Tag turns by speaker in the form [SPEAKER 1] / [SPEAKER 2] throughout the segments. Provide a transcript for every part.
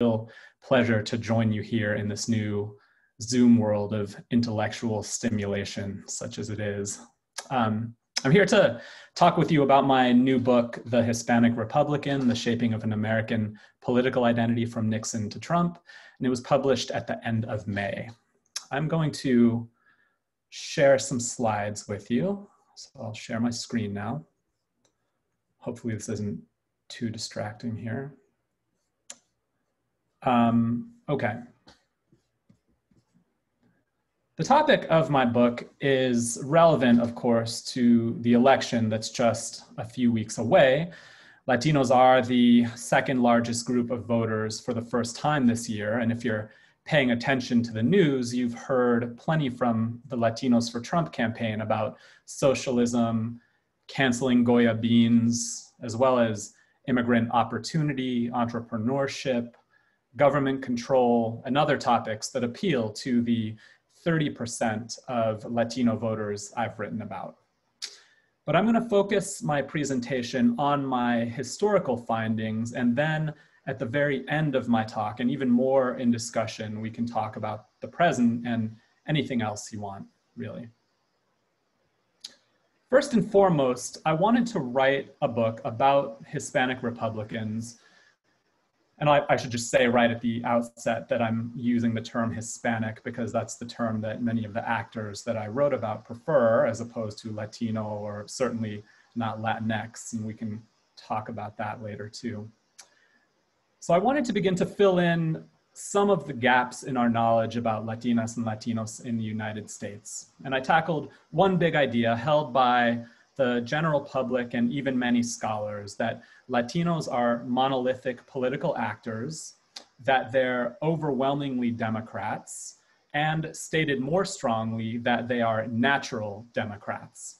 [SPEAKER 1] real pleasure to join you here in this new Zoom world of intellectual stimulation, such as it is. Um, I'm here to talk with you about my new book, The Hispanic Republican The Shaping of an American Political Identity from Nixon to Trump, and it was published at the end of May. I'm going to share some slides with you. So I'll share my screen now. Hopefully, this isn't too distracting here. Um, okay. The topic of my book is relevant, of course, to the election that's just a few weeks away. Latinos are the second largest group of voters for the first time this year. And if you're paying attention to the news, you've heard plenty from the Latinos for Trump campaign about socialism, canceling Goya beans, as well as immigrant opportunity, entrepreneurship, government control, and other topics that appeal to the 30% of Latino voters I've written about. But I'm going to focus my presentation on my historical findings, and then at the very end of my talk, and even more in discussion, we can talk about the present and anything else you want, really. First and foremost, I wanted to write a book about Hispanic Republicans and I, I, should just say right at the outset that I'm using the term Hispanic because that's the term that many of the actors that I wrote about prefer, as opposed to Latino or certainly not Latinx. And we can talk about that later too. So I wanted to begin to fill in some of the gaps in our knowledge about Latinas and Latinos in the United States. And I tackled one big idea held by the general public and even many scholars that Latinos are monolithic political actors, that they're overwhelmingly Democrats, and stated more strongly that they are natural Democrats.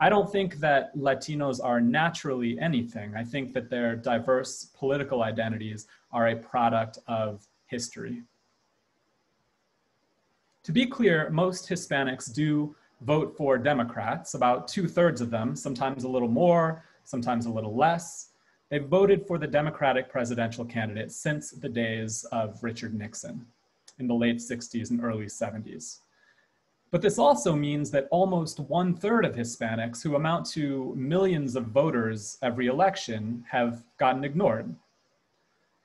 [SPEAKER 1] I don't think that Latinos are naturally anything. I think that their diverse political identities are a product of history. To be clear, most Hispanics do vote for Democrats, about two thirds of them, sometimes a little more, sometimes a little less. They've voted for the Democratic presidential candidate since the days of Richard Nixon in the late 60s and early 70s. But this also means that almost one third of Hispanics, who amount to millions of voters every election, have gotten ignored.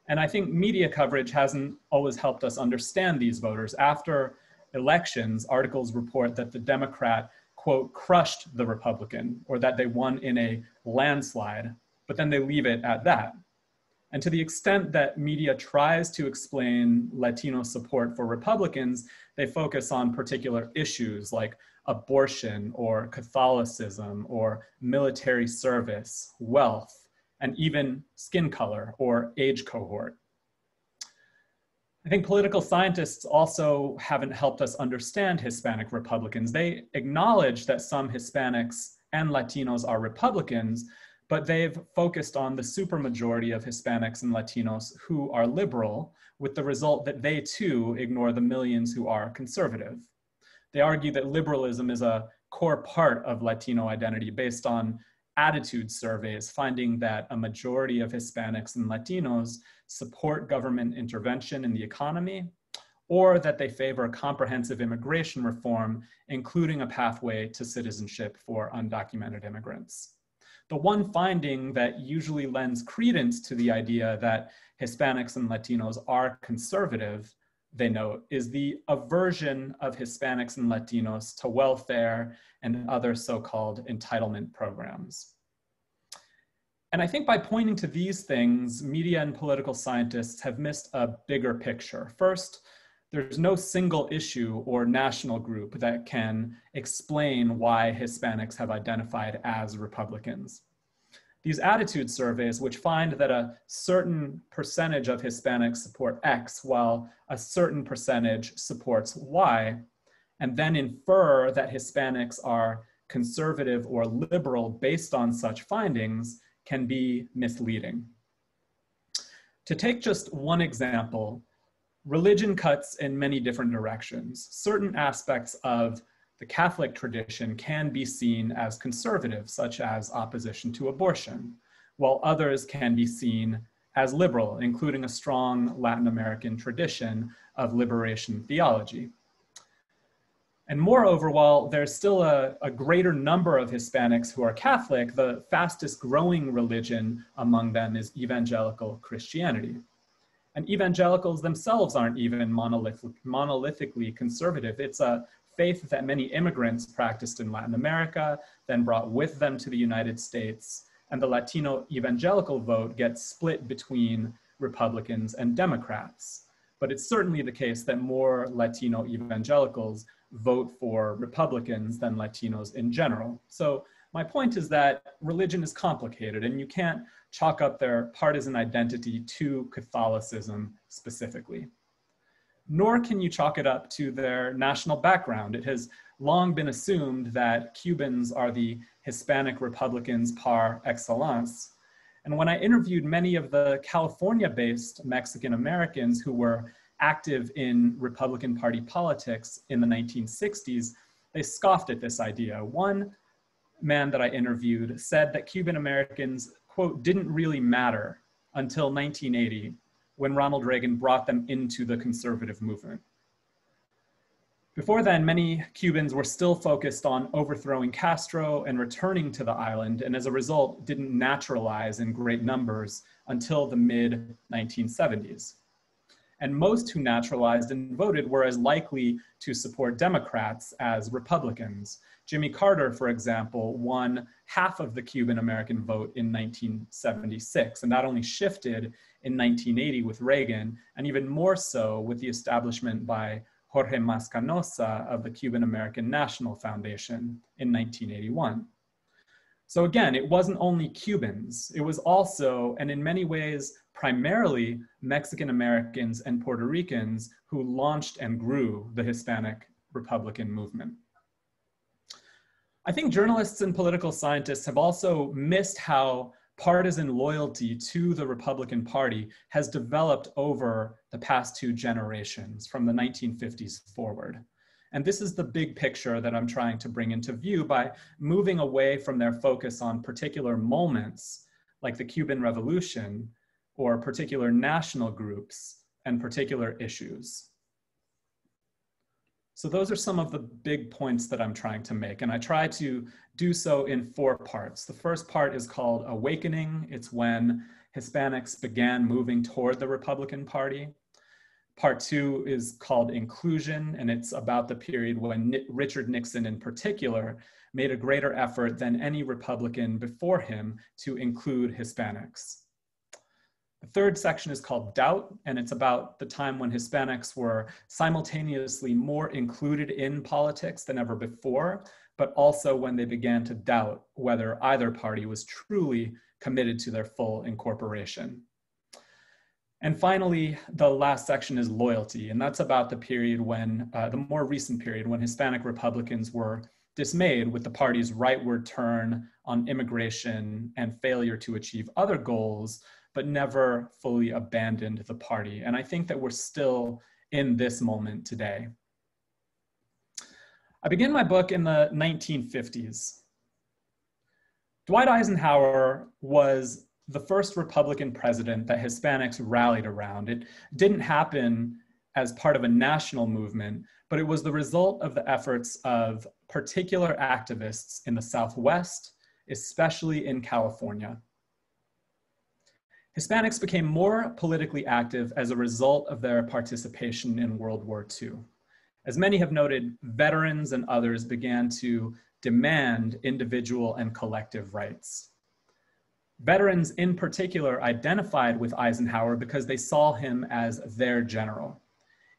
[SPEAKER 1] And I think media coverage hasn't always helped us understand these voters. After elections, articles report that the Democrat, quote, crushed the Republican or that they won in a landslide, but then they leave it at that. And to the extent that media tries to explain Latino support for Republicans, they focus on particular issues like abortion or Catholicism or military service, wealth, and even skin color or age cohort. I think political scientists also haven't helped us understand Hispanic Republicans. They acknowledge that some Hispanics and Latinos are Republicans, but they've focused on the supermajority of Hispanics and Latinos who are liberal, with the result that they too ignore the millions who are conservative. They argue that liberalism is a core part of Latino identity based on attitude surveys, finding that a majority of Hispanics and Latinos support government intervention in the economy, or that they favor comprehensive immigration reform, including a pathway to citizenship for undocumented immigrants. The one finding that usually lends credence to the idea that Hispanics and Latinos are conservative, they note, is the aversion of Hispanics and Latinos to welfare and other so-called entitlement programs. And I think by pointing to these things, media and political scientists have missed a bigger picture. First, there's no single issue or national group that can explain why Hispanics have identified as Republicans. These attitude surveys, which find that a certain percentage of Hispanics support X while a certain percentage supports Y, and then infer that Hispanics are conservative or liberal based on such findings, can be misleading. To take just one example, religion cuts in many different directions. Certain aspects of the Catholic tradition can be seen as conservative, such as opposition to abortion, while others can be seen as liberal, including a strong Latin American tradition of liberation theology. And moreover, while there's still a, a, greater number of Hispanics who are Catholic, the fastest growing religion among them is evangelical Christianity. And evangelicals themselves aren't even monolithic, monolithically conservative. It's a faith that many immigrants practiced in Latin America, then brought with them to the United States. And the Latino evangelical vote gets split between Republicans and Democrats. But it's certainly the case that more Latino evangelicals vote for Republicans than Latinos in general. So my point is that religion is complicated and you can't chalk up their partisan identity to Catholicism specifically. Nor can you chalk it up to their national background. It has long been assumed that Cubans are the Hispanic Republicans par excellence. And when I interviewed many of the California based Mexican Americans who were active in Republican Party politics in the 1960s, they scoffed at this idea. One man that I interviewed said that Cuban Americans, quote, didn't really matter until 1980 when Ronald Reagan brought them into the conservative movement. Before then, many Cubans were still focused on overthrowing Castro and returning to the island, and as a result, didn't naturalize in great numbers until the mid 1970s and most who naturalized and voted were as likely to support Democrats as Republicans. Jimmy Carter, for example, won half of the Cuban American vote in 1976, and that only shifted in 1980 with Reagan, and even more so with the establishment by Jorge Mas Canosa of the Cuban American National Foundation in 1981. So again, it wasn't only Cubans, it was also, and in many ways, primarily Mexican Americans and Puerto Ricans who launched and grew the Hispanic Republican movement. I think journalists and political scientists have also missed how partisan loyalty to the Republican Party has developed over the past two generations from the 1950s forward. And this is the big picture that I'm trying to bring into view by moving away from their focus on particular moments like the Cuban Revolution or particular national groups and particular issues. So those are some of the big points that I'm trying to make. And I try to do so in four parts. The first part is called Awakening. It's when Hispanics began moving toward the Republican Party. Part two is called Inclusion, and it's about the period when Richard Nixon in particular made a greater effort than any Republican before him to include Hispanics. The third section is called Doubt, and it's about the time when Hispanics were simultaneously more included in politics than ever before, but also when they began to doubt whether either party was truly committed to their full incorporation. And finally, the last section is loyalty, and that's about the period when, uh, the more recent period, when Hispanic Republicans were dismayed with the party's rightward turn on immigration and failure to achieve other goals but never fully abandoned the party. And I think that we're still in this moment today. I begin my book in the 1950s. Dwight Eisenhower was the first Republican president that Hispanics rallied around. It didn't happen as part of a national movement, but it was the result of the efforts of particular activists in the Southwest, especially in California. Hispanics became more politically active as a result of their participation in World War II. As many have noted, veterans and others began to demand individual and collective rights. Veterans in particular identified with Eisenhower because they saw him as their general.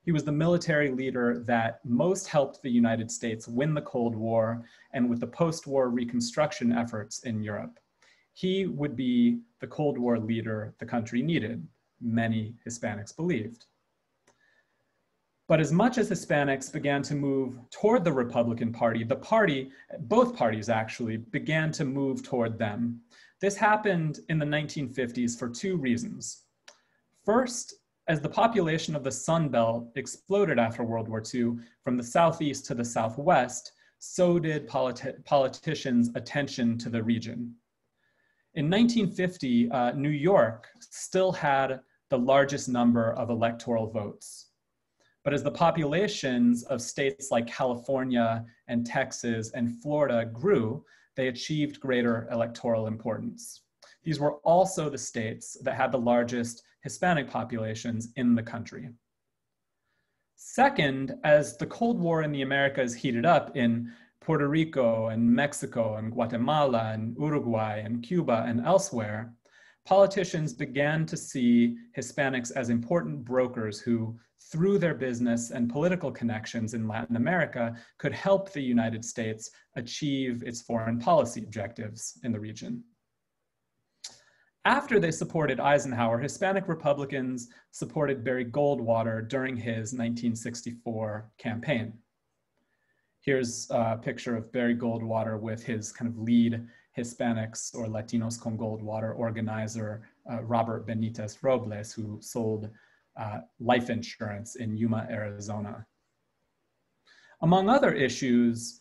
[SPEAKER 1] He was the military leader that most helped the United States win the Cold War and with the post-war reconstruction efforts in Europe he would be the Cold War leader the country needed, many Hispanics believed. But as much as Hispanics began to move toward the Republican Party, the party, both parties actually, began to move toward them. This happened in the 1950s for two reasons. First, as the population of the Sun Belt exploded after World War II from the southeast to the southwest, so did politi politicians' attention to the region. In 1950, uh, New York still had the largest number of electoral votes. But as the populations of states like California and Texas and Florida grew, they achieved greater electoral importance. These were also the states that had the largest Hispanic populations in the country. Second, as the Cold War in the Americas heated up in Puerto Rico and Mexico and Guatemala and Uruguay and Cuba and elsewhere, politicians began to see Hispanics as important brokers who, through their business and political connections in Latin America, could help the United States achieve its foreign policy objectives in the region. After they supported Eisenhower, Hispanic Republicans supported Barry Goldwater during his 1964 campaign. Here's a picture of Barry Goldwater with his kind of lead Hispanics or Latinos con Goldwater organizer, uh, Robert Benitez Robles, who sold uh, life insurance in Yuma, Arizona. Among other issues,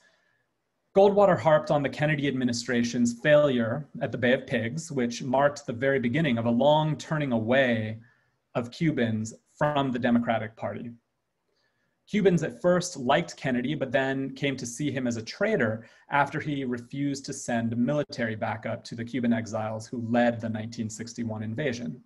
[SPEAKER 1] Goldwater harped on the Kennedy administration's failure at the Bay of Pigs, which marked the very beginning of a long turning away of Cubans from the Democratic Party. Cubans at first liked Kennedy, but then came to see him as a traitor after he refused to send military backup to the Cuban exiles who led the 1961 invasion.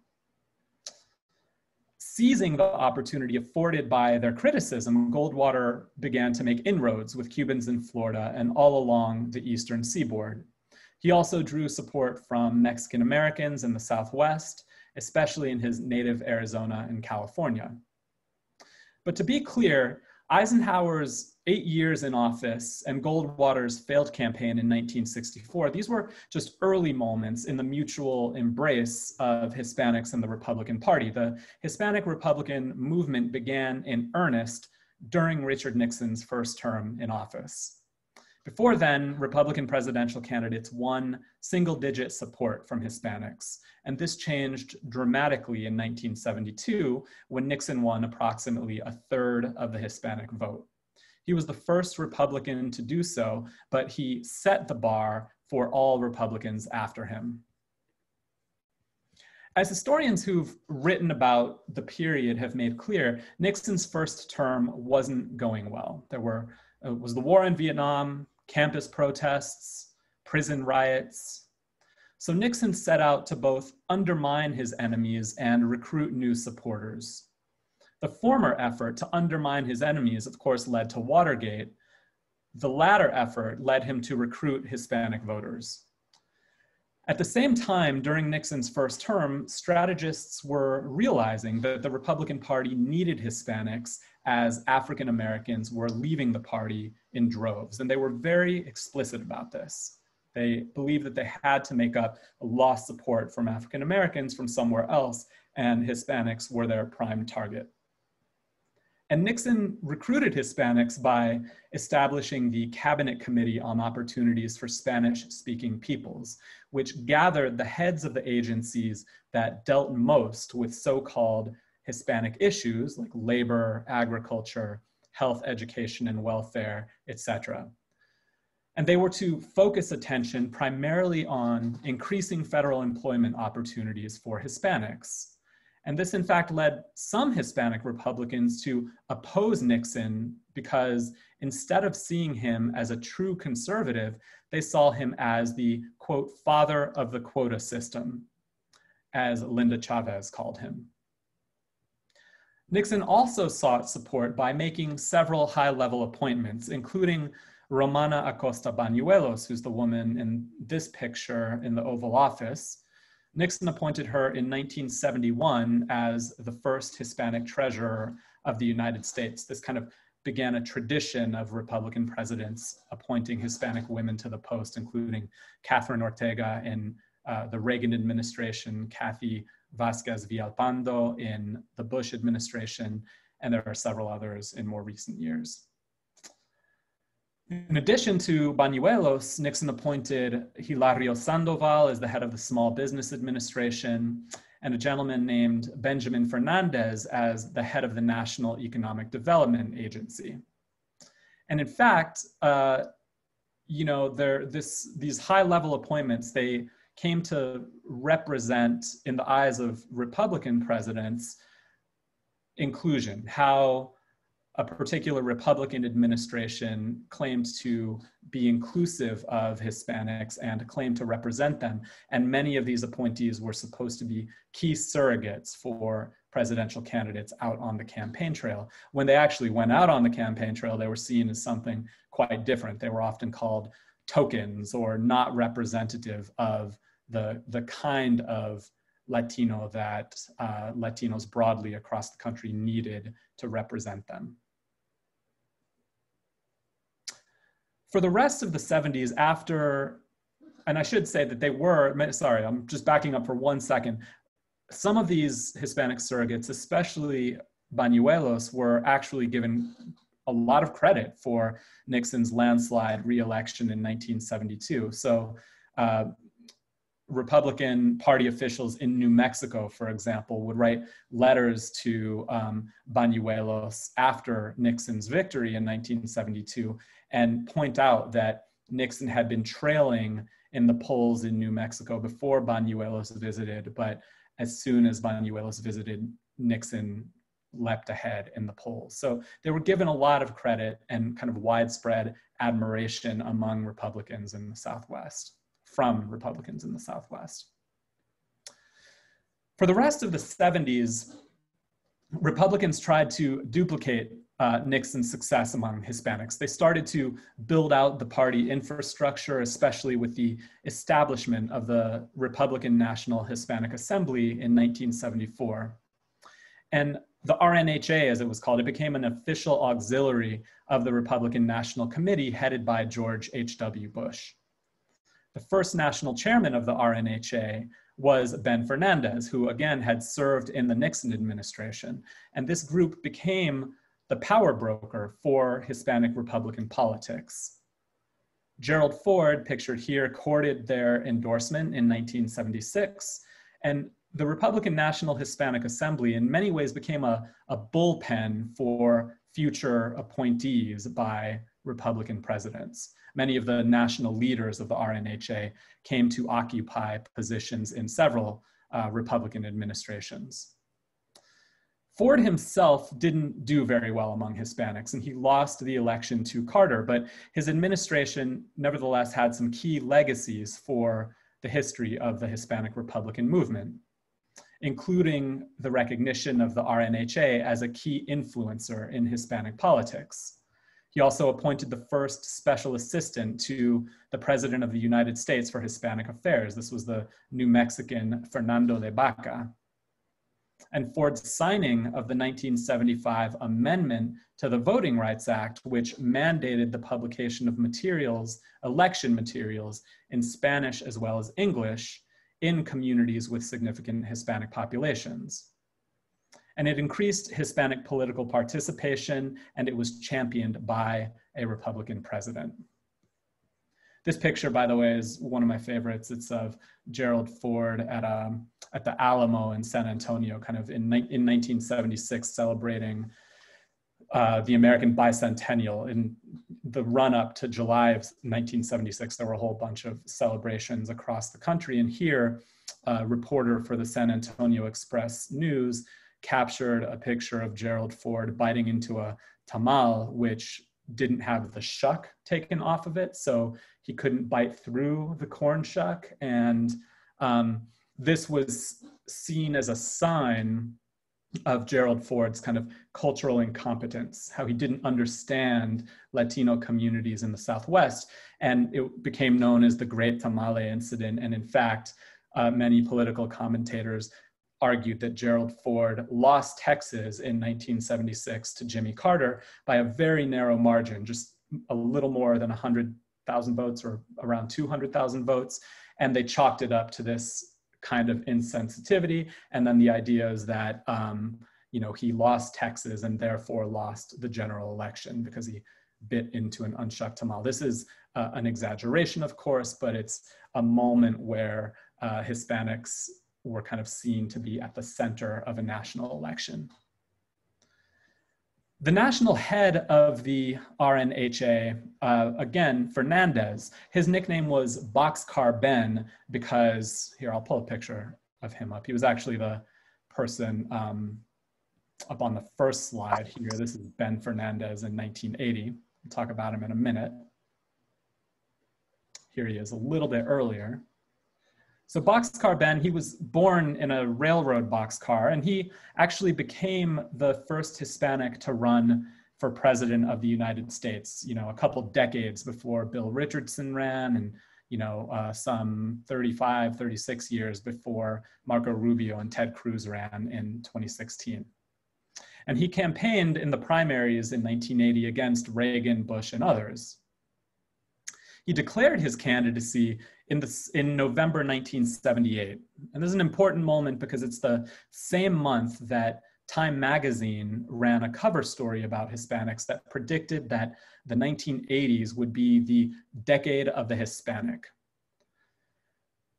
[SPEAKER 1] Seizing the opportunity afforded by their criticism, Goldwater began to make inroads with Cubans in Florida and all along the eastern seaboard. He also drew support from Mexican Americans in the Southwest, especially in his native Arizona and California. But to be clear, Eisenhower's eight years in office and Goldwater's failed campaign in 1964, these were just early moments in the mutual embrace of Hispanics and the Republican Party. The Hispanic Republican movement began in earnest during Richard Nixon's first term in office. Before then, Republican presidential candidates won single digit support from Hispanics. And this changed dramatically in 1972 when Nixon won approximately a third of the Hispanic vote. He was the first Republican to do so, but he set the bar for all Republicans after him. As historians who've written about the period have made clear, Nixon's first term wasn't going well. There were, uh, was the war in Vietnam, campus protests, prison riots. So Nixon set out to both undermine his enemies and recruit new supporters. The former effort to undermine his enemies, of course, led to Watergate. The latter effort led him to recruit Hispanic voters. At the same time, during Nixon's first term, strategists were realizing that the Republican Party needed Hispanics as African Americans were leaving the party in droves. And they were very explicit about this. They believed that they had to make up lost support from African Americans from somewhere else, and Hispanics were their prime target. And Nixon recruited Hispanics by establishing the Cabinet Committee on Opportunities for Spanish Speaking Peoples, which gathered the heads of the agencies that dealt most with so called Hispanic issues like labor, agriculture, health, education, and welfare, etc. And they were to focus attention primarily on increasing federal employment opportunities for Hispanics. And this, in fact, led some Hispanic Republicans to oppose Nixon because instead of seeing him as a true conservative, they saw him as the, quote, father of the quota system, as Linda Chavez called him. Nixon also sought support by making several high level appointments, including Romana Acosta Bañuelos, who's the woman in this picture in the Oval Office. Nixon appointed her in 1971 as the first Hispanic treasurer of the United States. This kind of began a tradition of Republican presidents appointing Hispanic women to the post, including Katherine Ortega in uh, the Reagan administration, Kathy Vasquez Villalpando in the Bush administration, and there are several others in more recent years. In addition to Bañuelos, Nixon appointed Hilario Sandoval as the head of the Small Business Administration and a gentleman named Benjamin Fernandez as the head of the National Economic Development Agency. And in fact, uh, you know, there, this, these high level appointments, they came to represent, in the eyes of Republican presidents, inclusion, how a particular Republican administration claimed to be inclusive of Hispanics and claimed to represent them. And many of these appointees were supposed to be key surrogates for presidential candidates out on the campaign trail. When they actually went out on the campaign trail, they were seen as something quite different. They were often called tokens or not representative of the, the kind of Latino that uh, Latinos broadly across the country needed to represent them. For the rest of the 70s, after, and I should say that they were, sorry, I'm just backing up for one second. Some of these Hispanic surrogates, especially Bañuelos, were actually given a lot of credit for Nixon's landslide reelection in 1972. So uh, Republican Party officials in New Mexico, for example, would write letters to um, Bañuelos after Nixon's victory in 1972 and point out that Nixon had been trailing in the polls in New Mexico before Bañuelos visited, but as soon as Bañuelos visited, Nixon leapt ahead in the polls. So they were given a lot of credit and kind of widespread admiration among Republicans in the Southwest, from Republicans in the Southwest. For the rest of the 70s, Republicans tried to duplicate uh, Nixon's success among Hispanics. They started to build out the party infrastructure, especially with the establishment of the Republican National Hispanic Assembly in 1974. And the RNHA, as it was called, it became an official auxiliary of the Republican National Committee headed by George H.W. Bush. The first national chairman of the RNHA was Ben Fernandez, who again had served in the Nixon administration. And this group became the power broker for Hispanic Republican politics. Gerald Ford, pictured here, courted their endorsement in 1976. And the Republican National Hispanic Assembly in many ways became a, a bullpen for future appointees by Republican presidents. Many of the national leaders of the RNHA came to occupy positions in several uh, Republican administrations. Ford himself didn't do very well among Hispanics, and he lost the election to Carter, but his administration nevertheless had some key legacies for the history of the Hispanic Republican movement, including the recognition of the RNHA as a key influencer in Hispanic politics. He also appointed the first special assistant to the President of the United States for Hispanic Affairs. This was the New Mexican Fernando de Baca and Ford's signing of the 1975 amendment to the Voting Rights Act, which mandated the publication of materials, election materials, in Spanish as well as English in communities with significant Hispanic populations. And it increased Hispanic political participation, and it was championed by a Republican president. This picture, by the way, is one of my favorites. It's of Gerald Ford at, um, at the Alamo in San Antonio, kind of in, in 1976, celebrating uh, the American bicentennial. In the run up to July of 1976, there were a whole bunch of celebrations across the country. And here, a reporter for the San Antonio Express News captured a picture of Gerald Ford biting into a tamal, which didn't have the shuck taken off of it. So he couldn't bite through the corn shuck. And um, this was seen as a sign of Gerald Ford's kind of cultural incompetence, how he didn't understand Latino communities in the Southwest. And it became known as the Great Tamale Incident. And in fact, uh, many political commentators argued that Gerald Ford lost Texas in 1976 to Jimmy Carter by a very narrow margin, just a little more than 100,000 votes or around 200,000 votes. And they chalked it up to this kind of insensitivity. And then the idea is that, um, you know, he lost Texas and therefore lost the general election because he bit into an unshucked tamal. This is uh, an exaggeration, of course, but it's a moment where uh, Hispanics were kind of seen to be at the center of a national election. The national head of the RNHA, uh, again, Fernandez, his nickname was Boxcar Ben because, here, I'll pull a picture of him up. He was actually the person um, up on the first slide here. This is Ben Fernandez in 1980. We'll talk about him in a minute. Here he is a little bit earlier. So Boxcar Ben, he was born in a railroad boxcar, and he actually became the first Hispanic to run for president of the United States, you know, a couple decades before Bill Richardson ran and, you know, uh, some 35, 36 years before Marco Rubio and Ted Cruz ran in 2016. And he campaigned in the primaries in 1980 against Reagan, Bush, and others. He declared his candidacy in, the, in November 1978. And this is an important moment because it's the same month that Time magazine ran a cover story about Hispanics that predicted that the 1980s would be the decade of the Hispanic.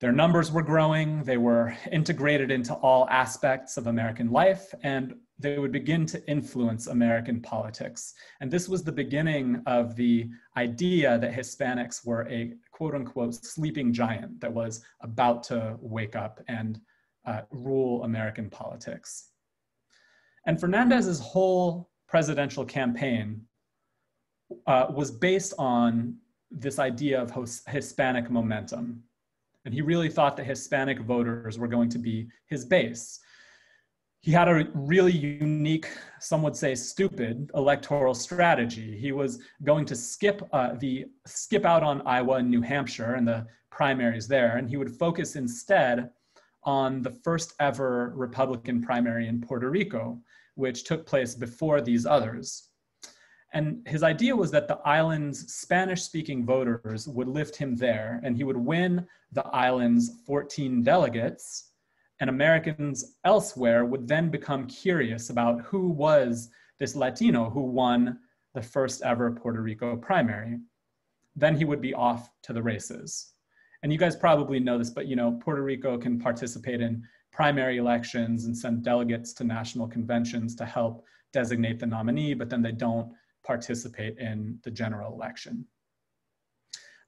[SPEAKER 1] Their numbers were growing, they were integrated into all aspects of American life, and they would begin to influence American politics. And this was the beginning of the idea that Hispanics were a quote unquote sleeping giant that was about to wake up and uh, rule American politics. And Fernandez's whole presidential campaign uh, was based on this idea of Hispanic momentum. And he really thought that Hispanic voters were going to be his base he had a really unique, some would say stupid, electoral strategy. He was going to skip uh, the skip out on Iowa and New Hampshire and the primaries there, and he would focus instead on the first ever Republican primary in Puerto Rico, which took place before these others. And his idea was that the island's Spanish speaking voters would lift him there, and he would win the island's 14 delegates and Americans elsewhere would then become curious about who was this Latino who won the first ever Puerto Rico primary. Then he would be off to the races. And you guys probably know this, but you know, Puerto Rico can participate in primary elections and send delegates to national conventions to help designate the nominee, but then they don't participate in the general election.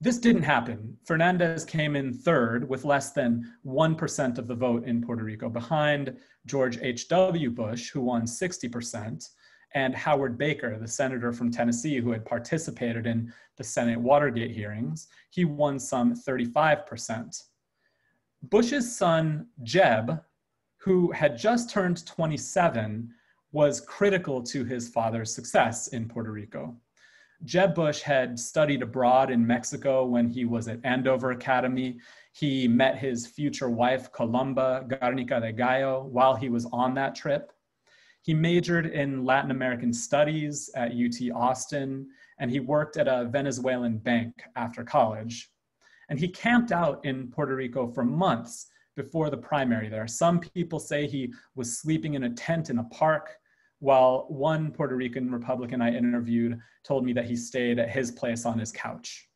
[SPEAKER 1] This didn't happen. Fernandez came in third with less than 1% of the vote in Puerto Rico, behind George H.W. Bush, who won 60%, and Howard Baker, the senator from Tennessee who had participated in the Senate Watergate hearings. He won some 35%. Bush's son, Jeb, who had just turned 27, was critical to his father's success in Puerto Rico. Jeb Bush had studied abroad in Mexico when he was at Andover Academy. He met his future wife, Columba Garnica de Gallo, while he was on that trip. He majored in Latin American studies at UT Austin, and he worked at a Venezuelan bank after college. And he camped out in Puerto Rico for months before the primary there. Some people say he was sleeping in a tent in a park while one Puerto Rican Republican I interviewed told me that he stayed at his place on his couch.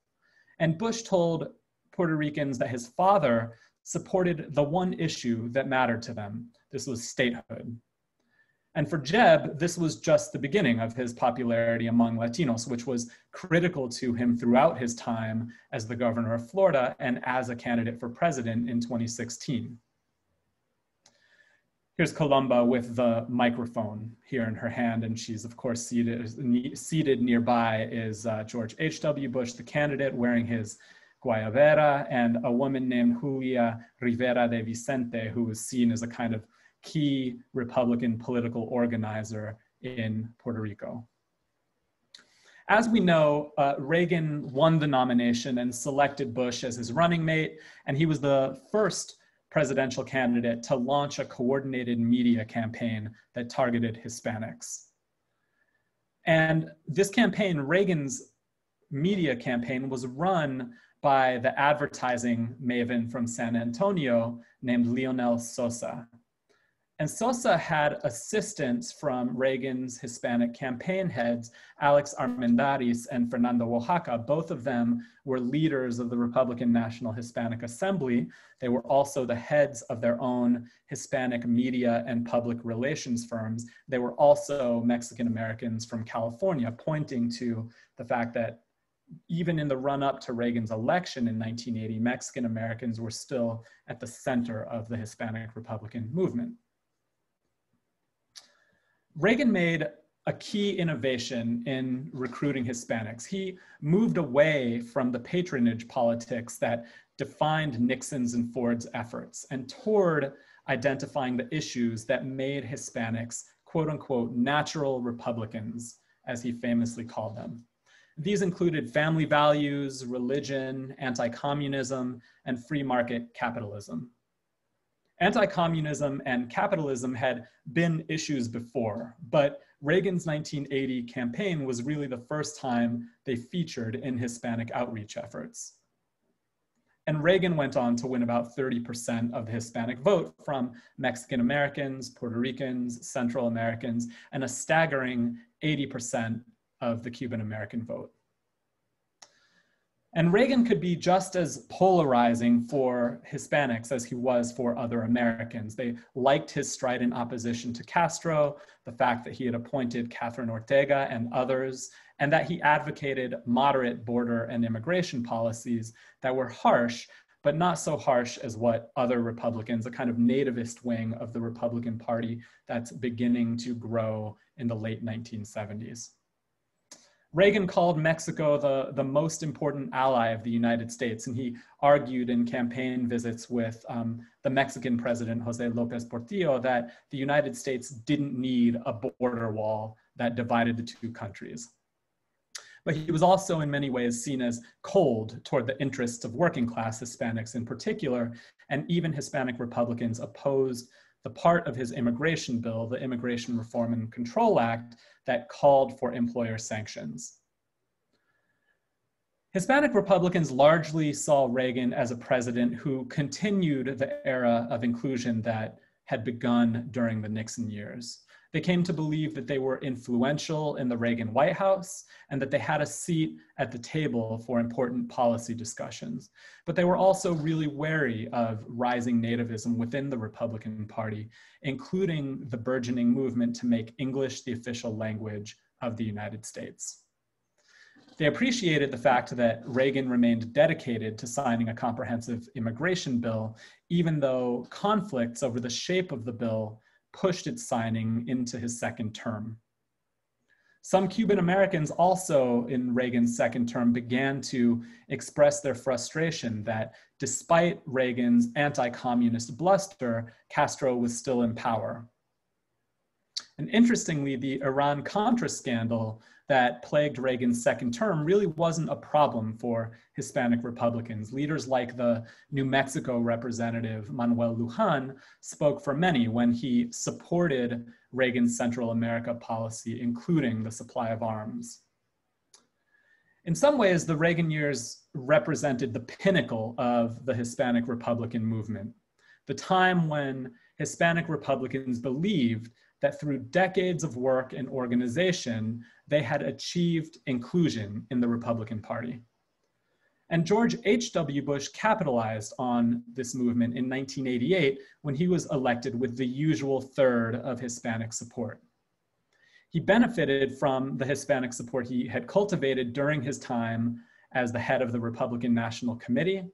[SPEAKER 1] And Bush told Puerto Ricans that his father supported the one issue that mattered to them. This was statehood. And for Jeb, this was just the beginning of his popularity among Latinos, which was critical to him throughout his time as the governor of Florida and as a candidate for president in 2016. Here's Columba with the microphone here in her hand, and she's of course seated, seated nearby is uh, George H.W. Bush, the candidate, wearing his guayabera, and a woman named Julia Rivera de Vicente, who was seen as a kind of key Republican political organizer in Puerto Rico. As we know, uh, Reagan won the nomination and selected Bush as his running mate, and he was the first presidential candidate to launch a coordinated media campaign that targeted Hispanics. And this campaign, Reagan's media campaign, was run by the advertising maven from San Antonio named Lionel Sosa. And Sosa had assistance from Reagan's Hispanic campaign heads, Alex Armendariz and Fernando Oaxaca. Both of them were leaders of the Republican National Hispanic Assembly. They were also the heads of their own Hispanic media and public relations firms. They were also Mexican Americans from California, pointing to the fact that even in the run up to Reagan's election in 1980, Mexican Americans were still at the center of the Hispanic Republican movement. Reagan made a key innovation in recruiting Hispanics. He moved away from the patronage politics that defined Nixon's and Ford's efforts and toward identifying the issues that made Hispanics, quote unquote, natural Republicans, as he famously called them. These included family values, religion, anti communism, and free market capitalism. Anti-communism and capitalism had been issues before, but Reagan's 1980 campaign was really the first time they featured in Hispanic outreach efforts. And Reagan went on to win about 30% of the Hispanic vote from Mexican Americans, Puerto Ricans, Central Americans, and a staggering 80% of the Cuban American vote. And Reagan could be just as polarizing for Hispanics as he was for other Americans. They liked his strident opposition to Castro, the fact that he had appointed Katherine Ortega and others, and that he advocated moderate border and immigration policies that were harsh, but not so harsh as what other Republicans, a kind of nativist wing of the Republican Party that's beginning to grow in the late 1970s. Reagan called Mexico the, the most important ally of the United States, and he argued in campaign visits with um, the Mexican president, Jose Lopez Portillo, that the United States didn't need a border wall that divided the two countries. But he was also, in many ways, seen as cold toward the interests of working class Hispanics in particular, and even Hispanic Republicans opposed the part of his immigration bill, the Immigration Reform and Control Act, that called for employer sanctions. Hispanic Republicans largely saw Reagan as a president who continued the era of inclusion that had begun during the Nixon years. They came to believe that they were influential in the Reagan White House and that they had a seat at the table for important policy discussions. But they were also really wary of rising nativism within the Republican Party, including the burgeoning movement to make English the official language of the United States. They appreciated the fact that Reagan remained dedicated to signing a comprehensive immigration bill, even though conflicts over the shape of the bill pushed its signing into his second term. Some Cuban Americans also in Reagan's second term began to express their frustration that despite Reagan's anti communist bluster, Castro was still in power. And interestingly, the Iran Contra scandal that plagued Reagan's second term really wasn't a problem for Hispanic Republicans. Leaders like the New Mexico representative Manuel Lujan spoke for many when he supported Reagan's Central America policy, including the supply of arms. In some ways, the Reagan years represented the pinnacle of the Hispanic Republican movement, the time when Hispanic Republicans believed that through decades of work and organization, they had achieved inclusion in the Republican Party. And George H.W. Bush capitalized on this movement in 1988 when he was elected with the usual third of Hispanic support. He benefited from the Hispanic support he had cultivated during his time as the head of the Republican National Committee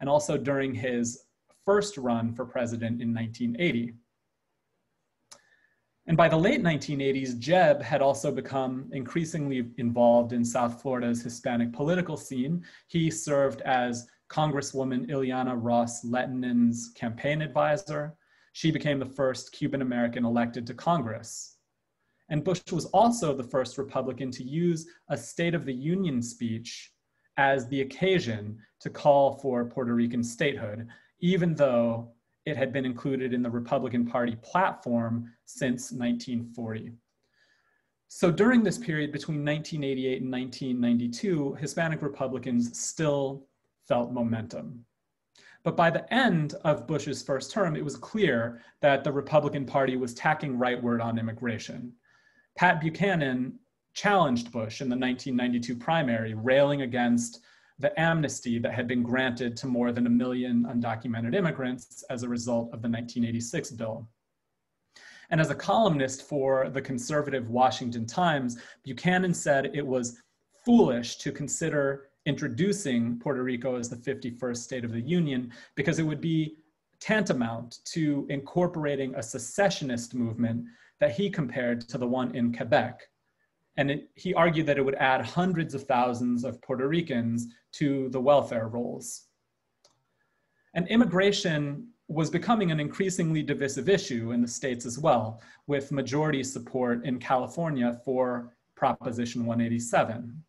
[SPEAKER 1] and also during his first run for president in 1980. And by the late 1980s, Jeb had also become increasingly involved in South Florida's Hispanic political scene. He served as Congresswoman Ileana Ros-Lehtinen's campaign advisor. She became the first Cuban American elected to Congress. And Bush was also the first Republican to use a State of the Union speech as the occasion to call for Puerto Rican statehood, even though it had been included in the Republican Party platform since 1940. So during this period between 1988 and 1992, Hispanic Republicans still felt momentum. But by the end of Bush's first term, it was clear that the Republican Party was tacking rightward on immigration. Pat Buchanan challenged Bush in the 1992 primary, railing against the amnesty that had been granted to more than a million undocumented immigrants as a result of the 1986 bill. And as a columnist for the conservative Washington Times, Buchanan said it was foolish to consider introducing Puerto Rico as the 51st state of the Union because it would be tantamount to incorporating a secessionist movement that he compared to the one in Quebec. And it, he argued that it would add hundreds of thousands of Puerto Ricans to the welfare rolls. And immigration was becoming an increasingly divisive issue in the states as well, with majority support in California for Proposition 187.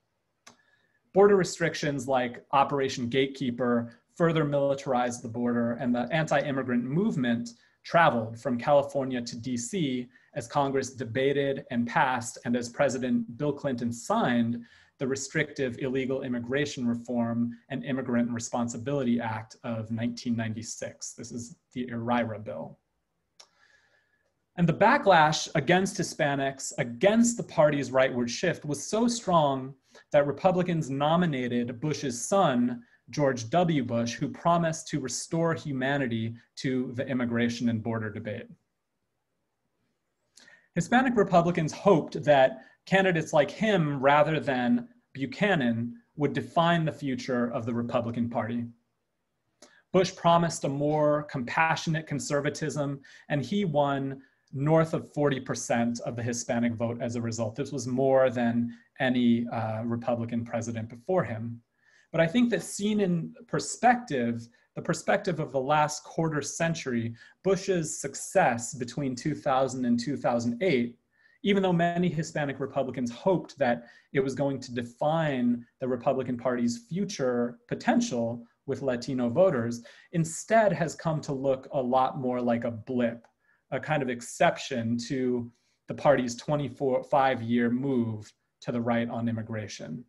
[SPEAKER 1] Border restrictions like Operation Gatekeeper further militarized the border, and the anti immigrant movement traveled from California to DC as Congress debated and passed, and as President Bill Clinton signed the restrictive illegal immigration reform and immigrant responsibility act of 1996 this is the ERIRA bill. And the backlash against hispanics against the party's rightward shift was so strong that republicans nominated bush's son george w bush who promised to restore humanity to the immigration and border debate hispanic republicans hoped that candidates like him rather than Buchanan would define the future of the Republican Party. Bush promised a more compassionate conservatism, and he won north of 40% of the Hispanic vote as a result. This was more than any uh, Republican president before him. But I think that seen in perspective, the perspective of the last quarter century, Bush's success between 2000 and 2008 even though many Hispanic Republicans hoped that it was going to define the Republican Party's future potential with Latino voters, instead has come to look a lot more like a blip, a kind of exception to the party's 25 year move to the right on immigration.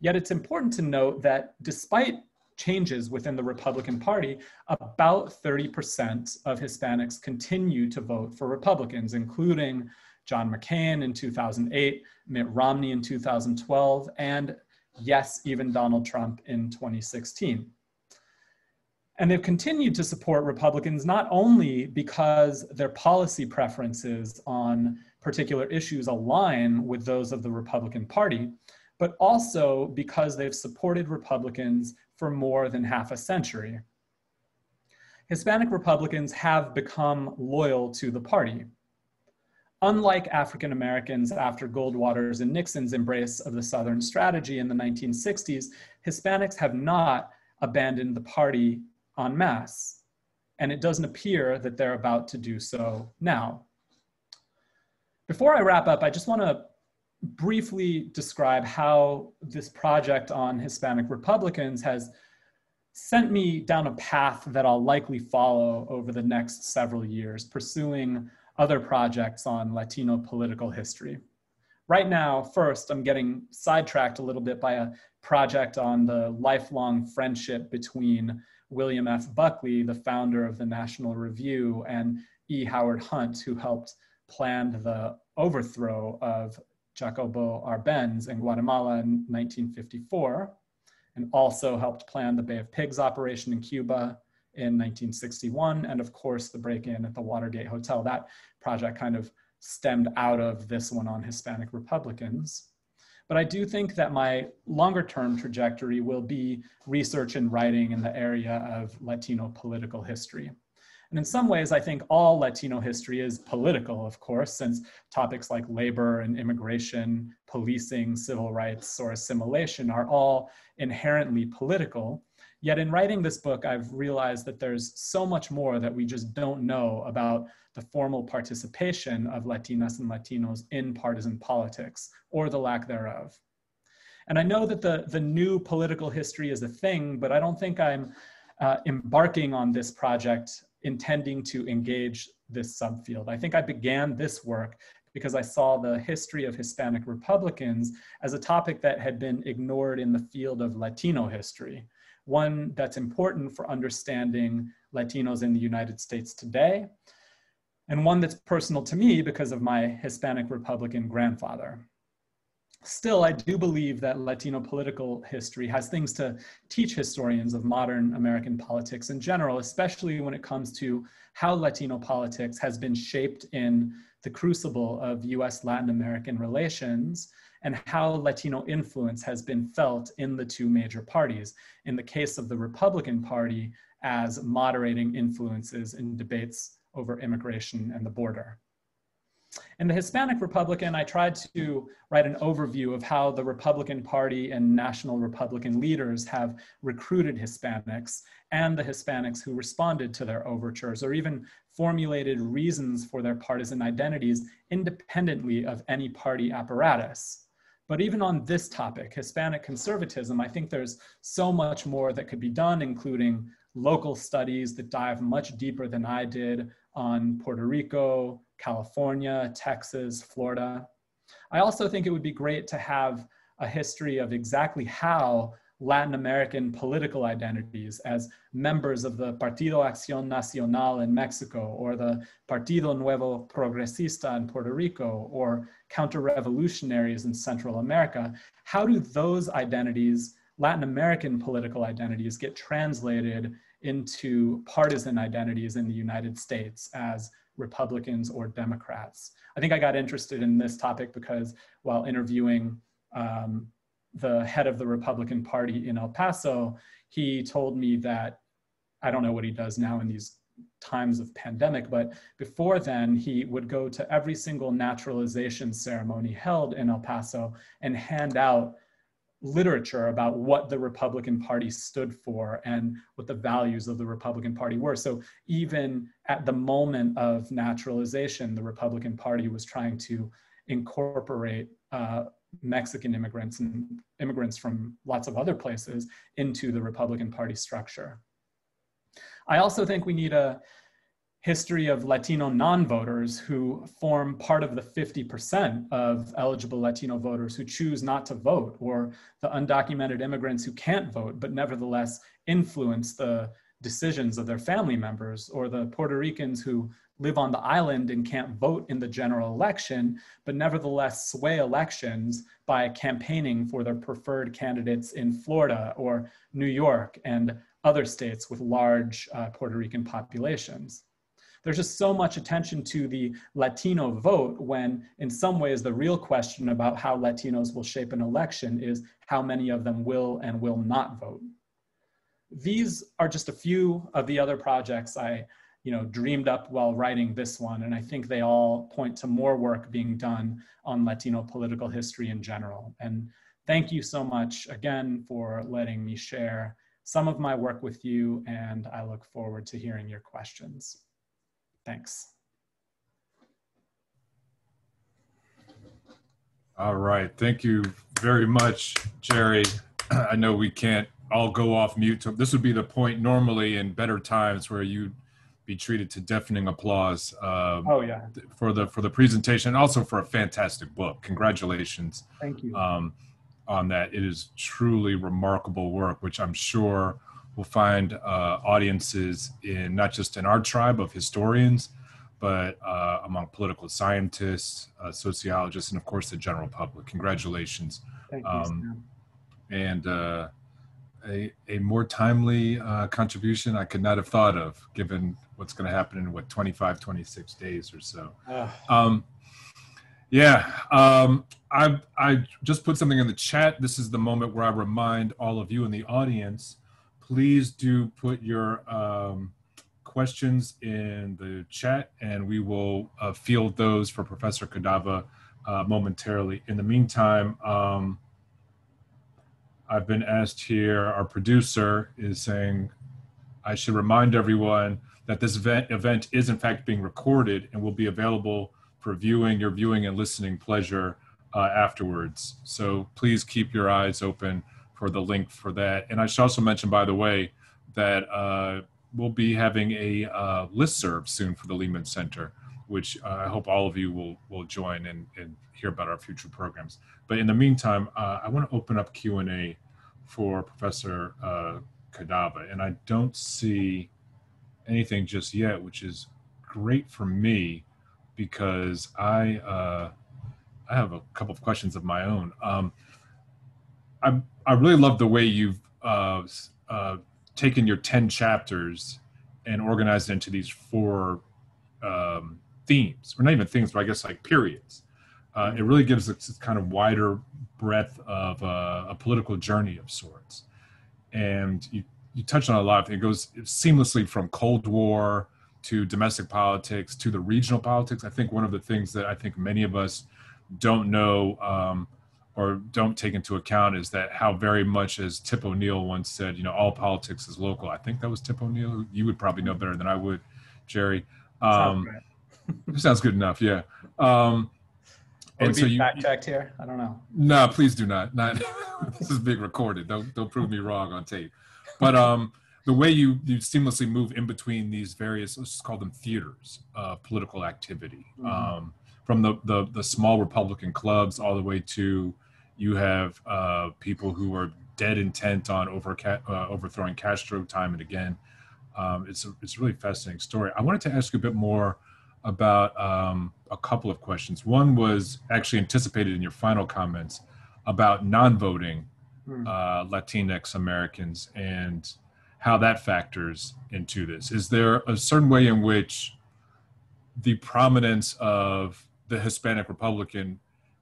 [SPEAKER 1] Yet it's important to note that despite changes within the Republican Party, about 30% of Hispanics continue to vote for Republicans, including John McCain in 2008, Mitt Romney in 2012, and yes, even Donald Trump in 2016. And they've continued to support Republicans not only because their policy preferences on particular issues align with those of the Republican Party, but also because they've supported Republicans for more than half a century. Hispanic Republicans have become loyal to the party. Unlike African Americans after Goldwater's and Nixon's embrace of the Southern strategy in the 1960s, Hispanics have not abandoned the party en masse. And it doesn't appear that they're about to do so now. Before I wrap up, I just want to briefly describe how this project on Hispanic Republicans has sent me down a path that I'll likely follow over the next several years, pursuing other projects on Latino political history. Right now, first, I'm getting sidetracked a little bit by a project on the lifelong friendship between William F. Buckley, the founder of the National Review, and E. Howard Hunt, who helped plan the overthrow of Jacobo Arbenz in Guatemala in 1954, and also helped plan the Bay of Pigs operation in Cuba in 1961, and of course the break-in at the Watergate Hotel. That project kind of stemmed out of this one on Hispanic Republicans. But I do think that my longer term trajectory will be research and writing in the area of Latino political history. And in some ways, I think all Latino history is political, of course, since topics like labor and immigration, policing, civil rights, or assimilation are all inherently political. Yet in writing this book, I've realized that there's so much more that we just don't know about the formal participation of Latinas and Latinos in partisan politics or the lack thereof. And I know that the, the new political history is a thing, but I don't think I'm uh, embarking on this project intending to engage this subfield. I think I began this work because I saw the history of Hispanic Republicans as a topic that had been ignored in the field of Latino history one that's important for understanding Latinos in the United States today, and one that's personal to me because of my Hispanic Republican grandfather. Still, I do believe that Latino political history has things to teach historians of modern American politics in general, especially when it comes to how Latino politics has been shaped in the crucible of US Latin American relations and how Latino influence has been felt in the two major parties. In the case of the Republican Party, as moderating influences in debates over immigration and the border. In the Hispanic Republican, I tried to write an overview of how the Republican Party and national Republican leaders have recruited Hispanics and the Hispanics who responded to their overtures or even formulated reasons for their partisan identities independently of any party apparatus. But even on this topic, Hispanic conservatism, I think there's so much more that could be done, including local studies that dive much deeper than I did on Puerto Rico, California, Texas, Florida. I also think it would be great to have a history of exactly how Latin American political identities as members of the Partido Acción Nacional in Mexico or the Partido Nuevo Progresista in Puerto Rico or counter-revolutionaries in Central America, how do those identities, Latin American political identities, get translated into partisan identities in the United States as Republicans or Democrats. I think I got interested in this topic because while interviewing um, the head of the Republican Party in El Paso, he told me that I don't know what he does now in these times of pandemic, but before then, he would go to every single naturalization ceremony held in El Paso and hand out literature about what the Republican Party stood for and what the values of the Republican Party were. So even at the moment of naturalization, the Republican Party was trying to incorporate uh, Mexican immigrants and immigrants from lots of other places into the Republican Party structure. I also think we need a history of Latino non-voters who form part of the 50% of eligible Latino voters who choose not to vote, or the undocumented immigrants who can't vote, but nevertheless influence the decisions of their family members, or the Puerto Ricans who live on the island and can't vote in the general election, but nevertheless sway elections by campaigning for their preferred candidates in Florida or New York and other states with large uh, Puerto Rican populations there's just so much attention to the Latino vote when in some ways the real question about how Latinos will shape an election is how many of them will and will not vote. These are just a few of the other projects I you know, dreamed up while writing this one, and I think they all point to more work being done on Latino political history in general. And thank you so much again for letting me share some of my work with you, and I look forward to hearing your questions. Thanks.
[SPEAKER 2] All right. Thank you very much, Jerry. I know we can't all go off mute. This would be the point normally in better times where you'd be treated to deafening applause.
[SPEAKER 1] Um, oh yeah.
[SPEAKER 2] For the for the presentation, also for a fantastic book. Congratulations.
[SPEAKER 1] Thank you.
[SPEAKER 2] Um, on that, it is truly remarkable work, which I'm sure will find uh, audiences in not just in our tribe of historians, but uh, among political scientists, uh, sociologists, and of course the general public. Congratulations.
[SPEAKER 1] Thank you, um,
[SPEAKER 2] and uh, a, a more timely uh, contribution I could not have thought of given what's going to happen in what 25, 26 days or so. Um, yeah, um, I, I just put something in the chat. This is the moment where I remind all of you in the audience please do put your um, questions in the chat and we will uh, field those for Professor Cadava uh, momentarily. In the meantime, um, I've been asked here, our producer is saying, I should remind everyone that this event, event is in fact being recorded and will be available for viewing, your viewing and listening pleasure uh, afterwards. So please keep your eyes open for the link for that. And I should also mention, by the way, that uh, we'll be having a uh, list serve soon for the Lehman Center, which uh, I hope all of you will will join and, and hear about our future programs. But in the meantime, uh, I want to open up Q and A for Professor uh, Cadava, and I don't see anything just yet, which is great for me because I uh, I have a couple of questions of my own. Um, I I really love the way you've uh, uh, taken your ten chapters and organized into these four um, themes, or not even themes, but I guess like periods. Uh, it really gives this kind of wider breadth of uh, a political journey of sorts. And you, you touched on a lot of. It goes seamlessly from Cold War to domestic politics to the regional politics. I think one of the things that I think many of us don't know um, or don't take into account is that how very much as Tip O'Neill once said, you know, all politics is local. I think that was Tip O'Neill. You would probably know better than I would, Jerry. Um, sounds, sounds good enough. Yeah. Um,
[SPEAKER 1] and so you fact checked here. I don't know.
[SPEAKER 2] No, please do not. Not this is being recorded. Don't don't prove me wrong on tape. But um, the way you you seamlessly move in between these various let's just call them theaters of political activity, mm-hmm. um, from the, the the small Republican clubs all the way to you have uh, people who are dead intent on over, uh, overthrowing Castro time and again. Um, it's a, it's a really fascinating story. I wanted to ask you a bit more about um, a couple of questions. One was actually anticipated in your final comments about non-voting hmm. uh, Latinx Americans and how that factors into this. Is there a certain way in which the prominence of the Hispanic Republican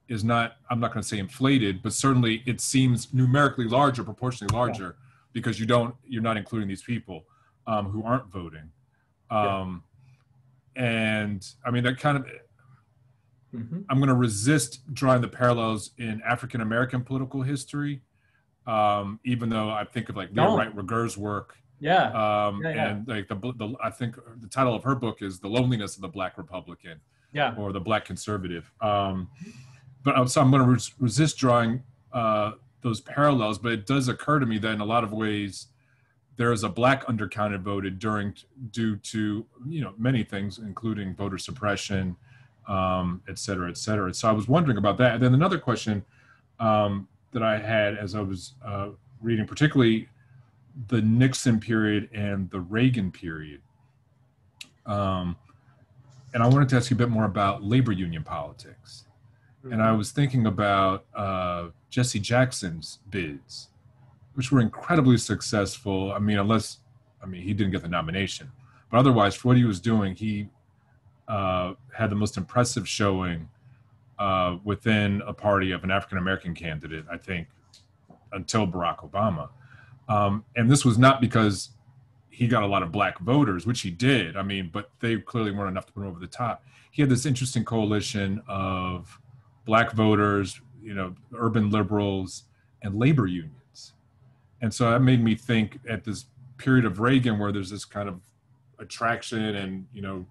[SPEAKER 2] is not, I'm not going to say inflated, but certainly it seems numerically larger, proportionally larger, yeah. because you don't, you're not including these people um, who aren't voting. Um, yeah. And I mean, that kind of, mm-hmm. I'm going to resist drawing the parallels in African American political history, um, even though I think of like Leah Wright Rigueur's work.
[SPEAKER 1] Yeah.
[SPEAKER 2] Um, yeah, yeah. And like the, the, I think the title of her book is The Loneliness of the Black Republican.
[SPEAKER 1] Yeah.
[SPEAKER 2] Or the Black Conservative. Um, but so I'm going to res- resist drawing uh, those parallels. But it does occur to me that in a lot of ways, there is a black undercounted voted during due to you know many things, including voter suppression, um, et cetera, et cetera. So I was wondering about that. And then another question um, that I had as I was uh, reading, particularly the Nixon period and the Reagan period. Um, and I wanted to ask you a bit more about labor union politics. Mm-hmm. And I was thinking about uh, Jesse Jackson's bids, which were incredibly successful. I mean, unless, I mean, he didn't get the nomination, but otherwise, for what he was doing, he uh, had the most impressive showing uh, within a party of an African American candidate, I think, until Barack Obama. Um, and this was not because he got a lot of black voters, which he did. I mean, but they clearly weren't enough to put him over the top. He had this interesting coalition of black voters, you know, urban liberals, and labor unions. And so that made me think at this period of Reagan where there's this kind of attraction and, you know,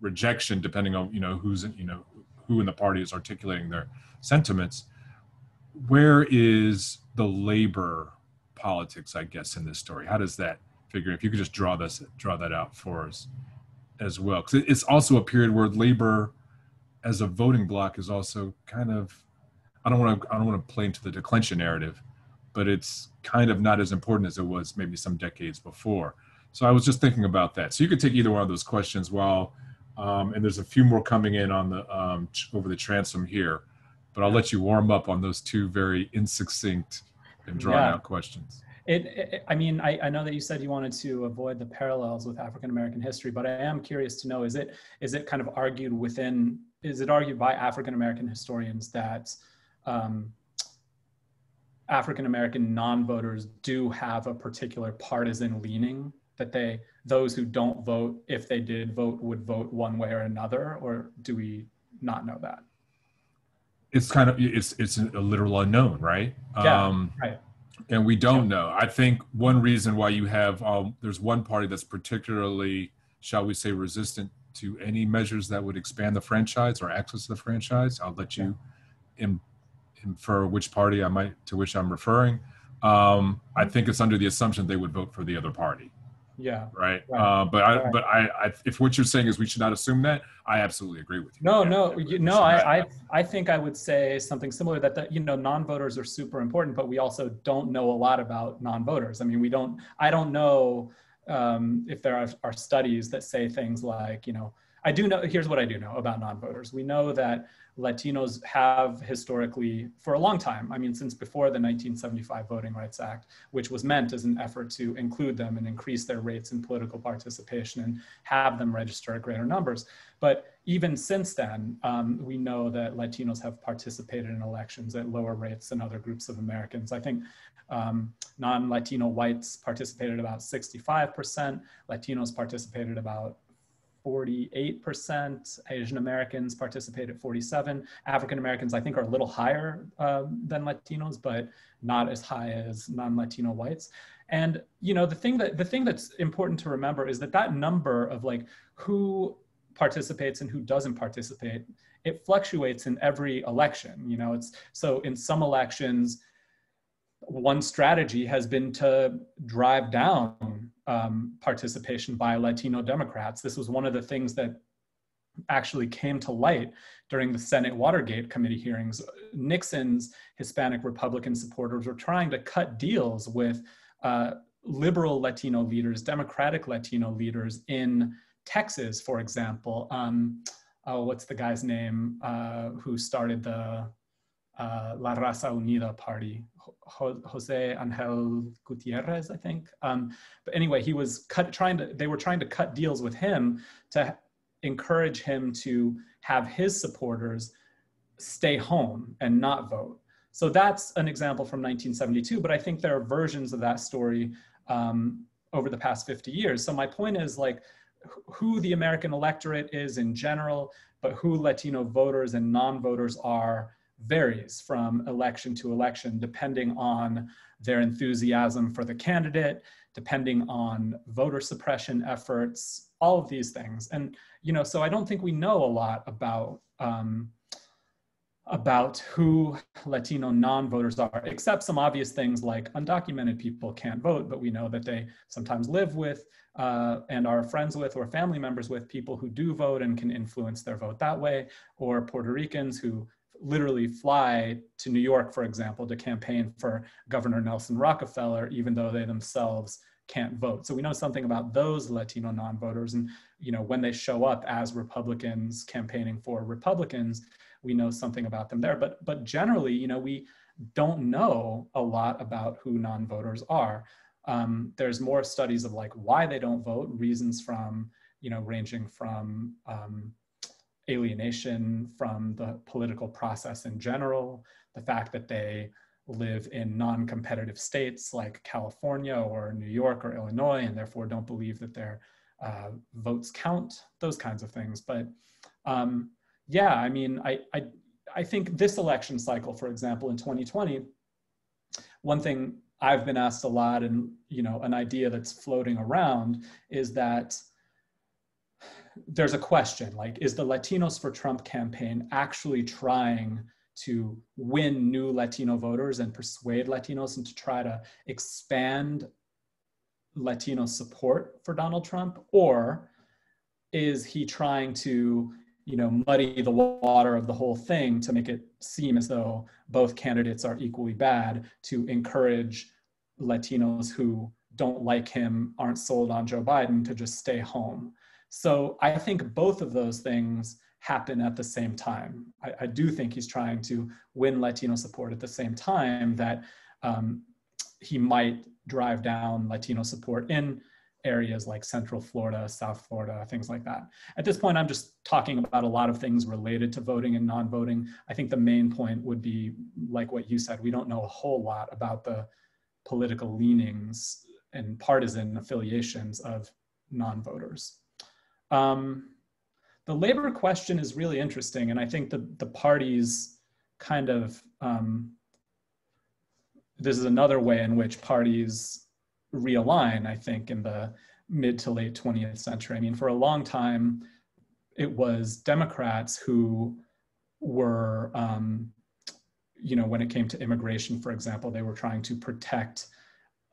[SPEAKER 2] rejection depending on, you know, who's, you know, who in the party is articulating their sentiments. Where is the labor politics, I guess, in this story? How does that figure? If you could just draw this, draw that out for us as well, because it's also a period where labor, as a voting bloc, is also kind of. I don't want to. I don't want to play into the declension narrative, but it's kind of not as important as it was maybe some decades before. So I was just thinking about that. So you could take either one of those questions while, um, and there's a few more coming in on the um, over the transom here, but I'll let you warm up on those two very insuccinct and drawn yeah. out questions.
[SPEAKER 1] It, it, I mean, I, I know that you said you wanted to avoid the parallels with African American history, but I am curious to know: is it is it kind of argued within? Is it argued by African American historians that um, African American non-voters do have a particular partisan leaning? That they those who don't vote, if they did vote, would vote one way or another, or do we not know that?
[SPEAKER 2] It's kind of it's it's a literal unknown, right?
[SPEAKER 1] Yeah, um, right
[SPEAKER 2] and we don't know. I think one reason why you have um, there's one party that's particularly, shall we say, resistant to any measures that would expand the franchise or access to the franchise. I'll let you in, infer which party I might to which I'm referring. Um, I think it's under the assumption they would vote for the other party.
[SPEAKER 1] Yeah.
[SPEAKER 2] Right. right. Uh, but I, right. but I, I, if what you're saying is we should not assume that, I absolutely agree with you.
[SPEAKER 1] No, yeah, no, you, no. I, I, I think I would say something similar that the, you know non-voters are super important, but we also don't know a lot about non-voters. I mean, we don't. I don't know um, if there are, are studies that say things like you know. I do know. Here's what I do know about non-voters. We know that Latinos have historically, for a long time, I mean, since before the 1975 Voting Rights Act, which was meant as an effort to include them and increase their rates in political participation and have them register at greater numbers. But even since then, um, we know that Latinos have participated in elections at lower rates than other groups of Americans. I think um, non Latino whites participated about 65%, Latinos participated about 48%. Asian Americans participate at 47. African Americans, I think, are a little higher uh, than Latinos, but not as high as non-Latino whites. And you know, the thing that the thing that's important to remember is that that number of like who participates and who doesn't participate, it fluctuates in every election. You know, it's so in some elections one strategy has been to drive down um, participation by Latino Democrats. This was one of the things that actually came to light during the Senate Watergate committee hearings. Nixon's Hispanic Republican supporters were trying to cut deals with uh, liberal Latino leaders, Democratic Latino leaders in Texas, for example. Um, oh, what's the guy's name uh, who started the uh, La Raza Unida party, Jose Angel Gutierrez, I think. Um, but anyway, he was cut, trying to, they were trying to cut deals with him to encourage him to have his supporters stay home and not vote. So that's an example from 1972, but I think there are versions of that story um, over the past 50 years. So my point is like who the American electorate is in general, but who Latino voters and non-voters are varies from election to election depending on their enthusiasm for the candidate, depending on voter suppression efforts, all of these things. And, you know, so I don't think we know a lot about um, about who Latino non-voters are, except some obvious things like undocumented people can't vote, but we know that they sometimes live with uh, and are friends with or family members with people who do vote and can influence their vote that way, or Puerto Ricans who literally fly to New York, for example, to campaign for Governor Nelson Rockefeller, even though they themselves can't vote. So we know something about those Latino non-voters, and you know when they show up as Republicans campaigning for Republicans, we know something about them there. But but generally, you know, we don't know a lot about who non-voters are. Um, there's more studies of like why they don't vote, reasons from you know ranging from um, alienation from the political process in general, the fact that they live in non-competitive states like California or New York or Illinois and therefore don't believe that their uh, votes count, those kinds of things. But um, yeah, I mean, I, I, I think this election cycle, for example, in 2020, one thing I've been asked a lot and, you know, an idea that's floating around is that there's a question like is the latinos for trump campaign actually trying to win new latino voters and persuade latinos and to try to expand latino support for donald trump? Or is he trying to you know muddy the water of the whole thing to make it seem as though both candidates are equally bad to encourage latinos who don't like him aren't sold on joe biden to just stay home so I think both of those things happen at the same time. I, I do think he's trying to win Latino support at the same time that um, he might drive down Latino support in areas like Central Florida, South Florida, things like that. At this point, I'm just talking about a lot of things related to voting and non-voting. I think the main point would be like what you said, we don't know a whole lot about the political leanings and partisan affiliations of non-voters. Um, the labor question is really interesting, and I think the, the parties kind of, um, this is another way in which parties realign, I think, in the mid to late 20th century. I mean, for a long time, it was Democrats who were, um, you know, when it came to immigration, for example, they were trying to protect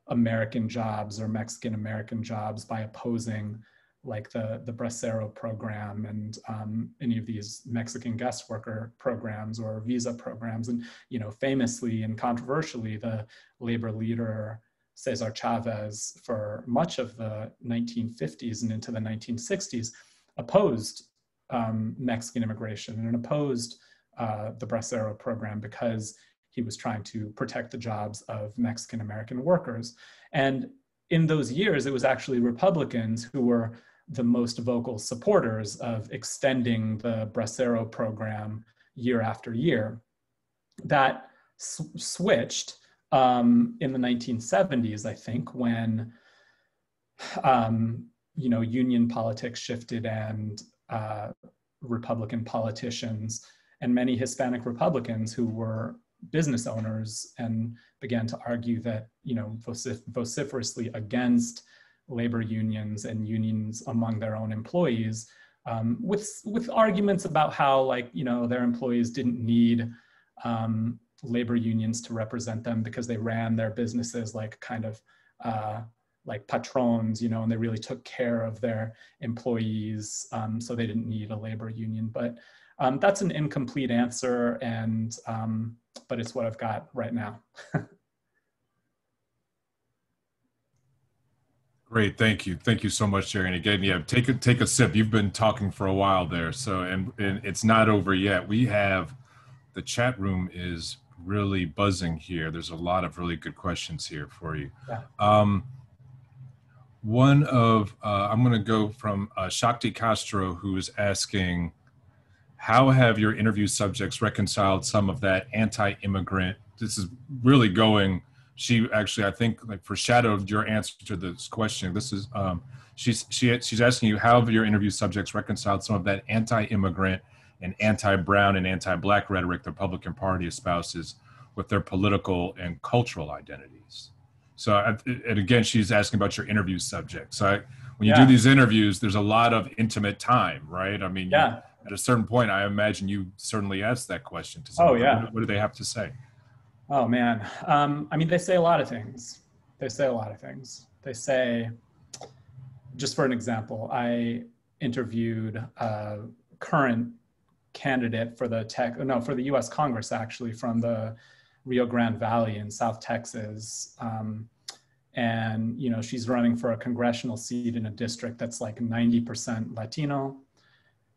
[SPEAKER 1] American jobs or Mexican American jobs by opposing like the, the Bracero program and um, any of these Mexican guest worker programs or visa programs. And, you know, famously and controversially, the labor leader Cesar Chavez for much of the 1950s and into the 1960s opposed um, Mexican immigration and opposed uh, the Bracero program because he was trying to protect the jobs of Mexican American workers. And in those years, it was actually Republicans who were the most vocal supporters of extending the Bracero program year after year. That sw- switched um, in the 1970s, I think, when um, you know union politics shifted and uh, Republican politicians and many Hispanic Republicans who were business owners and began to argue that you know vocif- vociferously against labor unions and unions among their own employees um, with with arguments about how like you know their employees didn't need um, labor unions to represent them because they ran their businesses like kind of uh, like patrons, you know, and they really took care of their employees, um, so they didn't need a labor union. But um, that's an incomplete answer, and um, but it's what I've got right now.
[SPEAKER 2] Great, thank you, thank you so much, Jerry. And again, yeah, take a take a sip. You've been talking for a while there, so and, and it's not over yet. We have the chat room is really buzzing here. There's a lot of really good questions here for you. Yeah. Um, one of uh, I'm going to go from uh, Shakti Castro, who is asking, how have your interview subjects reconciled some of that anti-immigrant? This is really going she actually I think like foreshadowed your answer to this question. This is um, she's she she's asking you how have your interview subjects reconciled some of that anti-immigrant and anti-brown and anti-black rhetoric the Republican Party espouses with their political and cultural identities. So and again, she's asking about your interview subject. So I, when you yeah. do these interviews, there's a lot of intimate time, right? I mean, yeah. You, at a certain point, I imagine you certainly asked that question to someone.
[SPEAKER 1] Oh yeah.
[SPEAKER 2] What, what do they have to say?
[SPEAKER 1] Oh man, um, I mean, they say a lot of things. They say a lot of things. They say, just for an example, I interviewed a current candidate for the tech, no, for the U.S. Congress actually from the Rio Grande Valley in South Texas. Um, and you know she's running for a congressional seat in a district that's like 90% latino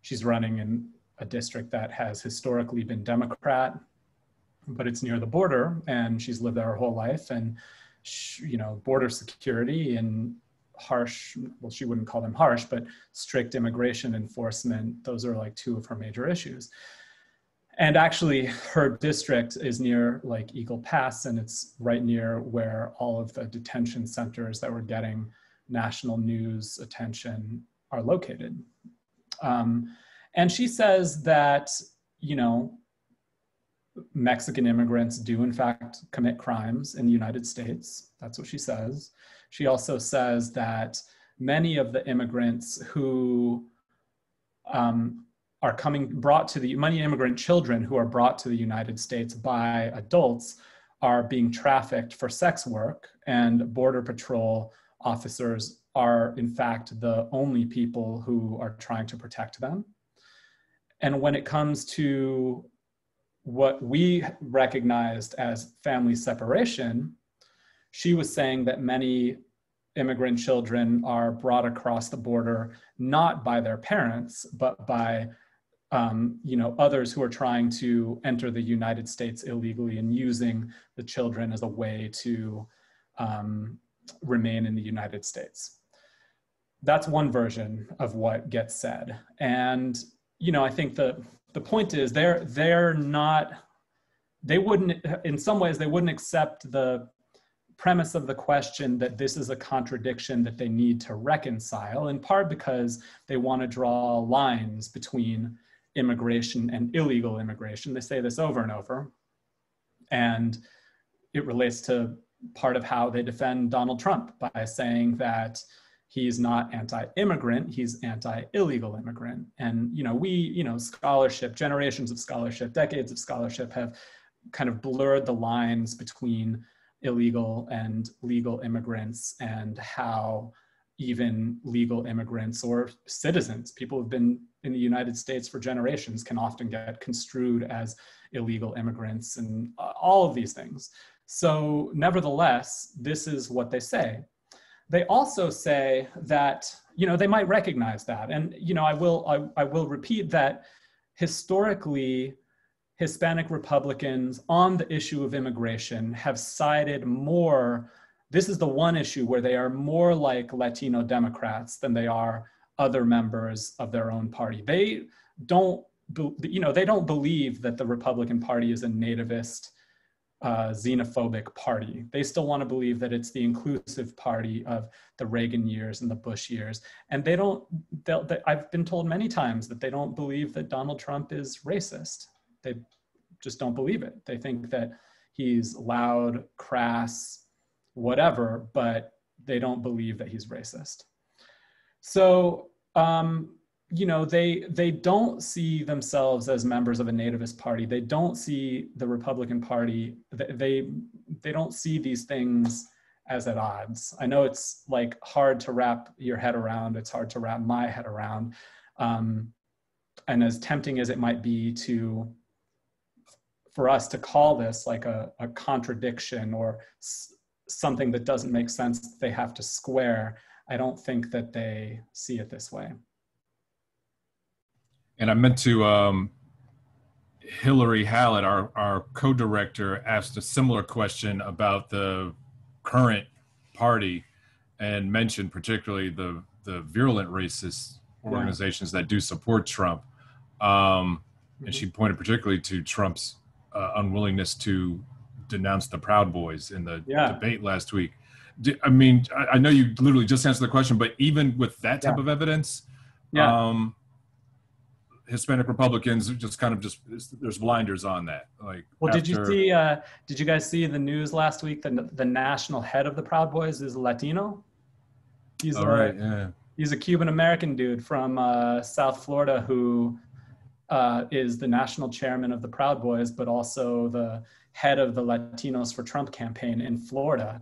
[SPEAKER 1] she's running in a district that has historically been democrat but it's near the border and she's lived there her whole life and she, you know border security and harsh well she wouldn't call them harsh but strict immigration enforcement those are like two of her major issues. And actually her district is near like eagle pass and it's right near where all of the detention centers that were getting national news attention are located. Um, and she says that you know Mexican immigrants do, in fact, commit crimes in the United States. That's what she says. She also says that many of the immigrants who um, are coming brought to the many immigrant children who are brought to the United States by adults are being trafficked for sex work, and Border Patrol officers are, in fact, the only people who are trying to protect them. And when it comes to what we recognized as family separation, she was saying that many immigrant children are brought across the border not by their parents, but by um, you know others who are trying to enter the United States illegally and using the children as a way to um, remain in the United States. That's one version of what gets said, and you know I think the the point is they're they're not they wouldn't in some ways they wouldn't accept the premise of the question that this is a contradiction that they need to reconcile in part because they want to draw lines between immigration and illegal immigration. They say this over and over and it relates to part of how they defend Donald Trump by saying that he's not anti-immigrant he's anti-illegal immigrant and you know we you know scholarship generations of scholarship decades of scholarship have kind of blurred the lines between illegal and legal immigrants and how even legal immigrants or citizens, people who've been in the United States for generations, can often get construed as illegal immigrants and uh, all of these things. So, nevertheless, this is what they say. They also say that, you know, they might recognize that. And, you know, I will, I, I will repeat that historically, Hispanic Republicans on the issue of immigration have sided more. This is the one issue where they are more like Latino Democrats than they are other members of their own party. They don't, you know, they don't believe that the Republican Party is a nativist, uh, xenophobic party. They still want to believe that it's the inclusive party of the Reagan years and the Bush years. And they don't, they, I've been told many times that they don't believe that Donald Trump is racist. They just don't believe it. They think that he's loud, crass, whatever, but they don't believe that he's racist. So, um, you know, they they don't see themselves as members of a nativist party. They don't see the Republican Party. They they don't see these things as at odds. I know it's like hard to wrap your head around. It's hard to wrap my head around. Um, and as tempting as it might be to for us to call this like a, a contradiction or s- something that doesn't make sense they have to square i don't think that they see it this way
[SPEAKER 2] and i meant to um, hilary hallett our, our co-director asked a similar question about the current party and mentioned particularly the the virulent racist organizations yeah. that do support trump um, and she pointed particularly to trump's uh, unwillingness to denounce the Proud Boys in the yeah. debate last week. I mean, I know you literally just answered the question, but even with that type yeah. of evidence, yeah. Um, Hispanic Republicans just kind of just there's blinders on that. Like,
[SPEAKER 1] well, after, did you see? Uh, did you guys see the news last week? that the national head of the Proud Boys is Latino. He's a, right, yeah. He's a Cuban American dude from uh, South Florida who uh, is the national chairman of the Proud Boys, but also the head of the Latinos for Trump campaign in Florida.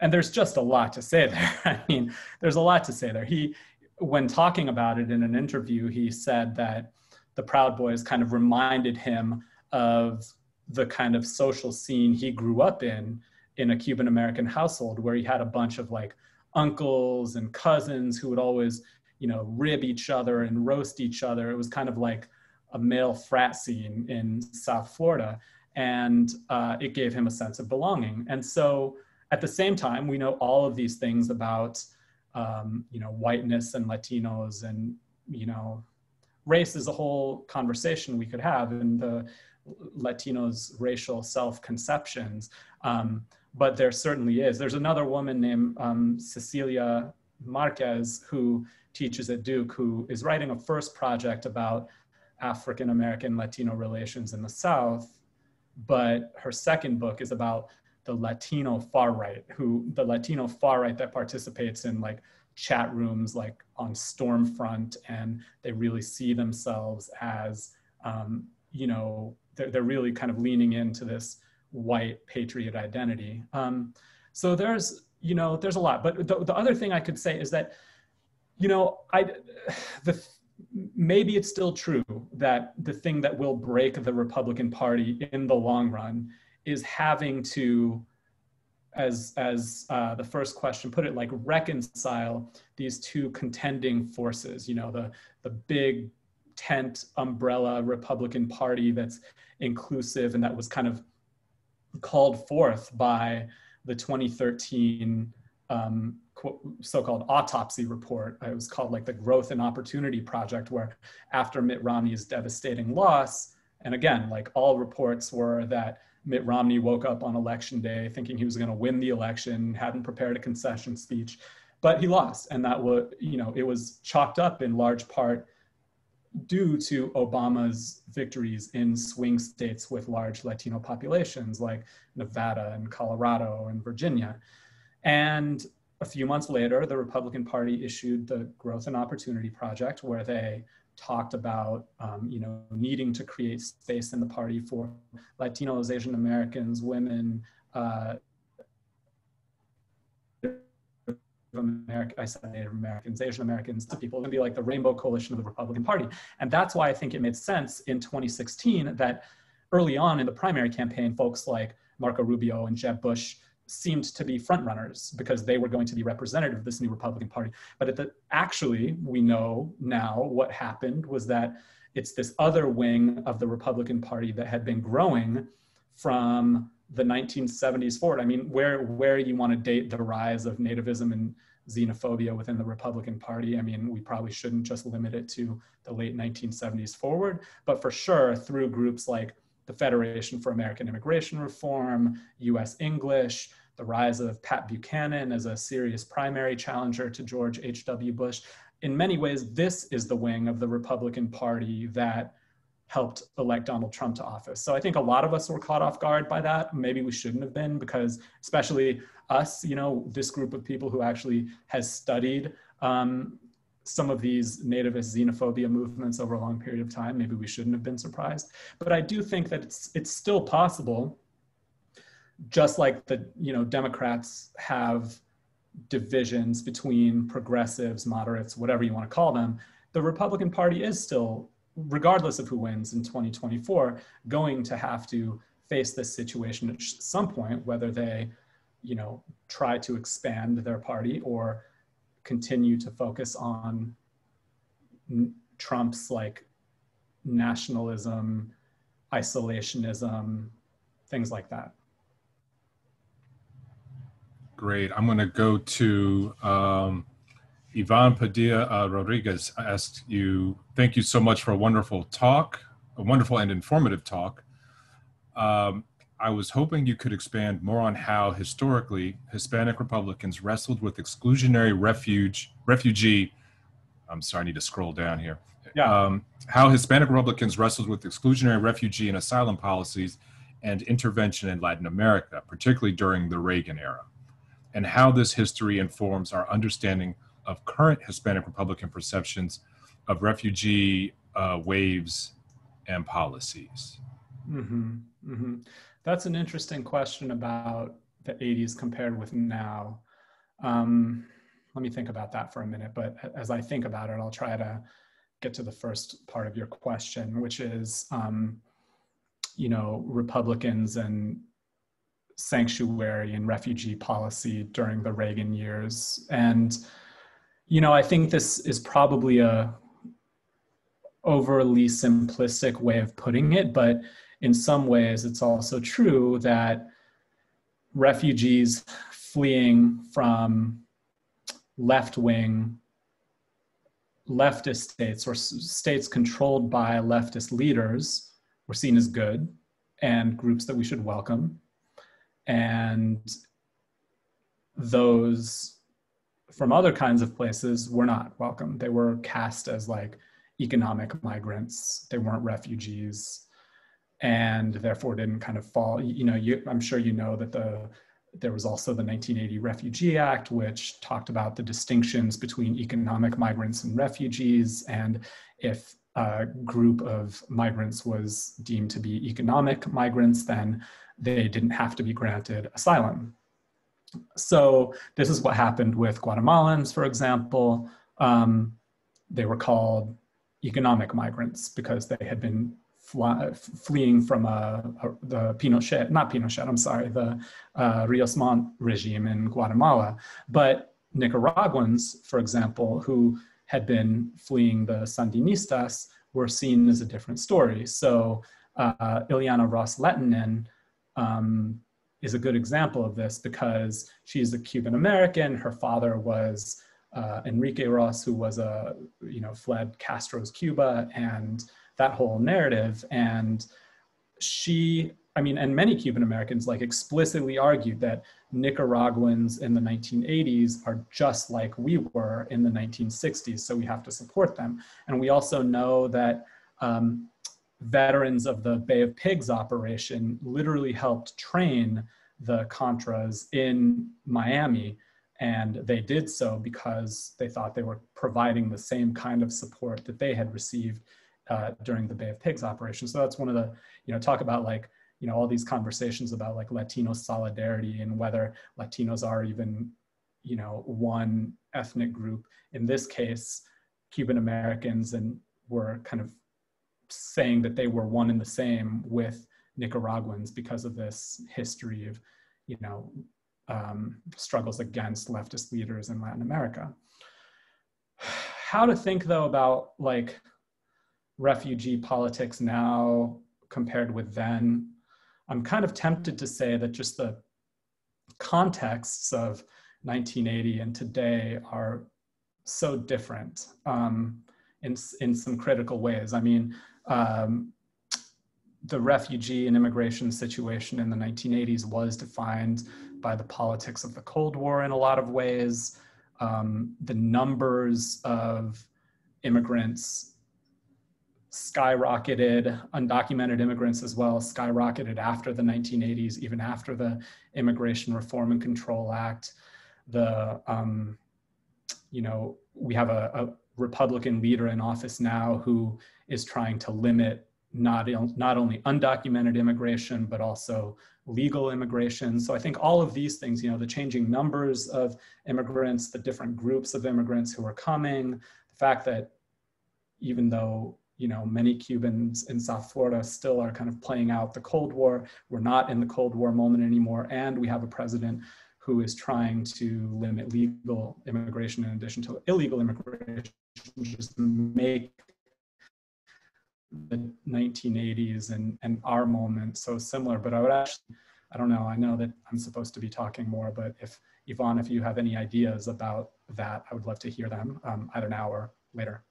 [SPEAKER 1] And there's just a lot to say there. I mean, there's a lot to say there. He, when talking about it in an interview, he said that the Proud Boys kind of reminded him of the kind of social scene he grew up in in a Cuban American household where he had a bunch of like uncles and cousins who would always, you know, rib each other and roast each other. It was kind of like a male frat scene in South Florida, and uh, it gave him a sense of belonging. And so, at the same time, we know all of these things about, um, you know, whiteness and Latinos, and you know, race is a whole conversation we could have, in the Latinos' racial self-conceptions. Um, but there certainly is. There's another woman named um, Cecilia Marquez who teaches at Duke, who is writing a first project about African American Latino relations in the South. But her second book is about the Latino far right, who the Latino far right that participates in like chat rooms like on Stormfront, and they really see themselves as, um, you know, they're, they're really kind of leaning into this white patriot identity. Um, so there's, you know, there's a lot. But the, the other thing I could say is that, you know, I, the maybe it's still true that the thing that will break the Republican Party in the long run is having to, as as uh, the first question put it, like reconcile these two contending forces. You know, the the big tent umbrella Republican Party that's inclusive and that was kind of called forth by the 2013 um, so-called autopsy report. It was called like the Growth and Opportunity Project, where after Mitt Romney's devastating loss, and again, like all reports were that Mitt Romney woke up on election day thinking he was going to win the election, hadn't prepared a concession speech, but he lost, and that was, you know, it was chalked up in large part due to Obama's victories in swing states with large Latino populations like Nevada and Colorado and Virginia. And a few months later, the Republican Party issued the Growth and Opportunity Project, where they talked about um, you know needing to create space in the party for Latinos, Asian Americans, women. Uh, America, I said Native Americans, Asian Americans, to people, going to be like the Rainbow Coalition of the Republican Party. And that's why I think it made sense in 2016 that early on in the primary campaign, folks like Marco Rubio and Jeb Bush seemed to be frontrunners because they were going to be representative of this new Republican Party. But the, actually, we know now what happened was that it's this other wing of the Republican Party that had been growing from the 1970s forward. I mean, where where you want to date the rise of nativism and xenophobia within the Republican Party. I mean, we probably shouldn't just limit it to the late 1970s forward, but for sure through groups like the Federation for American Immigration Reform, US English, the rise of Pat Buchanan as a serious primary challenger to George H.W. Bush. In many ways, this is the wing of the Republican Party that helped elect Donald Trump to office. So I think a lot of us were caught off guard by that. Maybe we shouldn't have been because, especially us, you know, this group of people who actually has studied um, some of these nativist xenophobia movements over a long period of time. Maybe we shouldn't have been surprised. But I do think that it's it's still possible, just like the you know Democrats have divisions between progressives, moderates, whatever you want to call them. The Republican Party is still, regardless of who wins in 2024, going to have to face this situation at some point, whether they, you know, try to expand their party or continue to focus on Trump's like nationalism, isolationism, things like that.
[SPEAKER 2] Great. I'm going to go to um, Ivan Padilla uh, Rodriguez. Asked you, thank you so much for a wonderful talk, a wonderful and informative talk. Um, I was hoping you could expand more on how historically Hispanic Republicans wrestled with exclusionary refuge, refugee. I'm sorry, I need to scroll down here.
[SPEAKER 1] Yeah.
[SPEAKER 2] Um, how Hispanic Republicans wrestled with exclusionary refugee and asylum policies and intervention in Latin America, particularly during the Reagan era, and how this history informs our understanding of current Hispanic Republican perceptions of refugee uh, waves and policies.
[SPEAKER 1] Mm-hmm. Mm-hmm. That's an interesting question about the 80s compared with now. Um, let me think about that for a minute. But as I think about it, I'll try to get to the first part of your question, which is, um, you know, Republicans and sanctuary and refugee policy during the Reagan years. And, you know, I think this is probably a overly simplistic way of putting it, but in some ways, it's also true that refugees fleeing from left wing leftist states or states controlled by leftist leaders were seen as good and groups that we should welcome. And those from other kinds of places were not welcome. They were cast as like economic migrants, they weren't refugees and therefore didn't kind of fall. You know, you, I'm sure you know that the there was also the 1980 Refugee Act, which talked about the distinctions between economic migrants and refugees, and if a group of migrants was deemed to be economic migrants, then they didn't have to be granted asylum. So this is what happened with Guatemalans, for example. Um, they were called economic migrants because they had been fly, fleeing from uh, the Pinochet, not Pinochet, I'm sorry, the uh, Rios Montt regime in Guatemala. But Nicaraguans, for example, who had been fleeing the Sandinistas, were seen as a different story. So uh, Ileana Ros-Lehtinen um, is a good example of this because she's a Cuban American. Her father was uh, Enrique Ros, who was a you know fled Castro's Cuba, and that whole narrative. And she, I mean, and many Cuban Americans like explicitly argued that Nicaraguans in the 1980s are just like we were in the 1960s, so we have to support them. And we also know that um, veterans of the Bay of Pigs operation literally helped train the Contras in Miami. And they did so because they thought they were providing the same kind of support that they had received uh, during the Bay of Pigs operation. So that's one of the, you know, talk about like, you know, all these conversations about like Latino solidarity and whether Latinos are even you know, one ethnic group. In this case, Cuban Americans and were kind of saying that they were one and the same with Nicaraguans because of this history of, you know, um, struggles against leftist leaders in Latin America. How to think though about like refugee politics now compared with then? I'm kind of tempted to say that just the contexts of 1980 and today are so different um, in, in some critical ways. I mean, um, the refugee and immigration situation in the 1980s was defined by the politics of the Cold War in a lot of ways. Um, the numbers of immigrants skyrocketed, undocumented immigrants as well skyrocketed after the 1980s, even after the Immigration Reform and Control Act. The, um, you know, we have a, a Republican leader in office now who is trying to limit not, not only undocumented immigration, but also legal immigration. So I think all of these things, you know, the changing numbers of immigrants, the different groups of immigrants who are coming, the fact that even though you know many Cubans in South Florida still are kind of playing out the Cold War, we're not in the Cold War moment anymore, and we have a president who is trying to limit legal immigration in addition to illegal immigration, just make the 1980s and, and our moment so similar. But I would actually, I don't know, I know that I'm supposed to be talking more, but if Yvonne, if you have any ideas about that, I would love to hear them um, either now or later.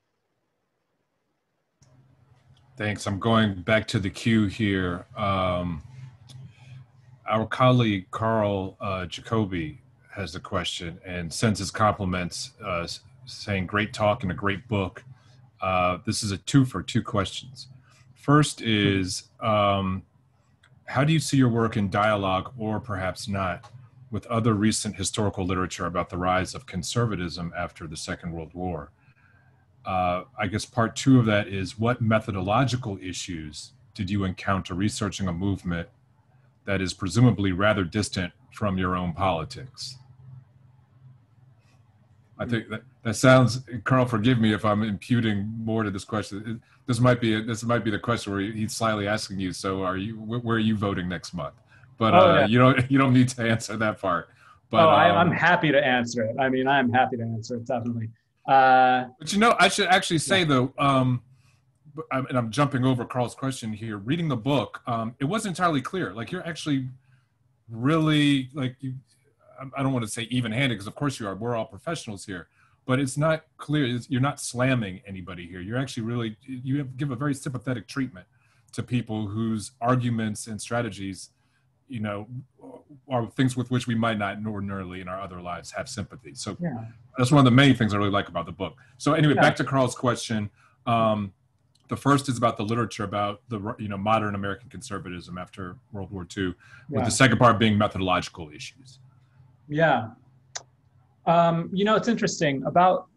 [SPEAKER 2] Thanks. I'm going back to the queue here. Um, our colleague Karl uh, Jacoby has a question and sends his compliments, uh, saying, Great talk and a great book. Uh, this is a two for two questions. First is um, How do you see your work in dialogue, or perhaps not, with other recent historical literature about the rise of conservatism after the Second World War? Uh, I guess part two of that is what methodological issues did you encounter researching a movement that is presumably rather distant from your own politics? I think that, that sounds, Karl, forgive me if I'm imputing more to this question. This might be, this might be the question where he's slyly asking you, so are you, where are you voting next month? But oh, uh, yeah. you don't, you don't need to answer that part. But,
[SPEAKER 1] oh, I, am um, happy to answer it. I mean, I'm happy to answer it, definitely.
[SPEAKER 2] Uh, but you know, I should actually say yeah. though, um, and I'm jumping over Karl's question here. Reading the book, um, it wasn't entirely clear. Like you're actually really like you, I don't want to say even-handed because of course you are. We're all professionals here, but it's not clear. It's, you're not slamming anybody here. You're actually really you have, give a very sympathetic treatment to people whose arguments and strategies, you know, are things with which we might not ordinarily in our other lives have sympathy. So yeah. that's one of the main things I really like about the book. So anyway, yeah. back to Karl's question. Um, the first is about the literature about the you know modern American conservatism after World War II, with the second part being methodological issues.
[SPEAKER 1] Yeah. Um, you know, it's interesting about,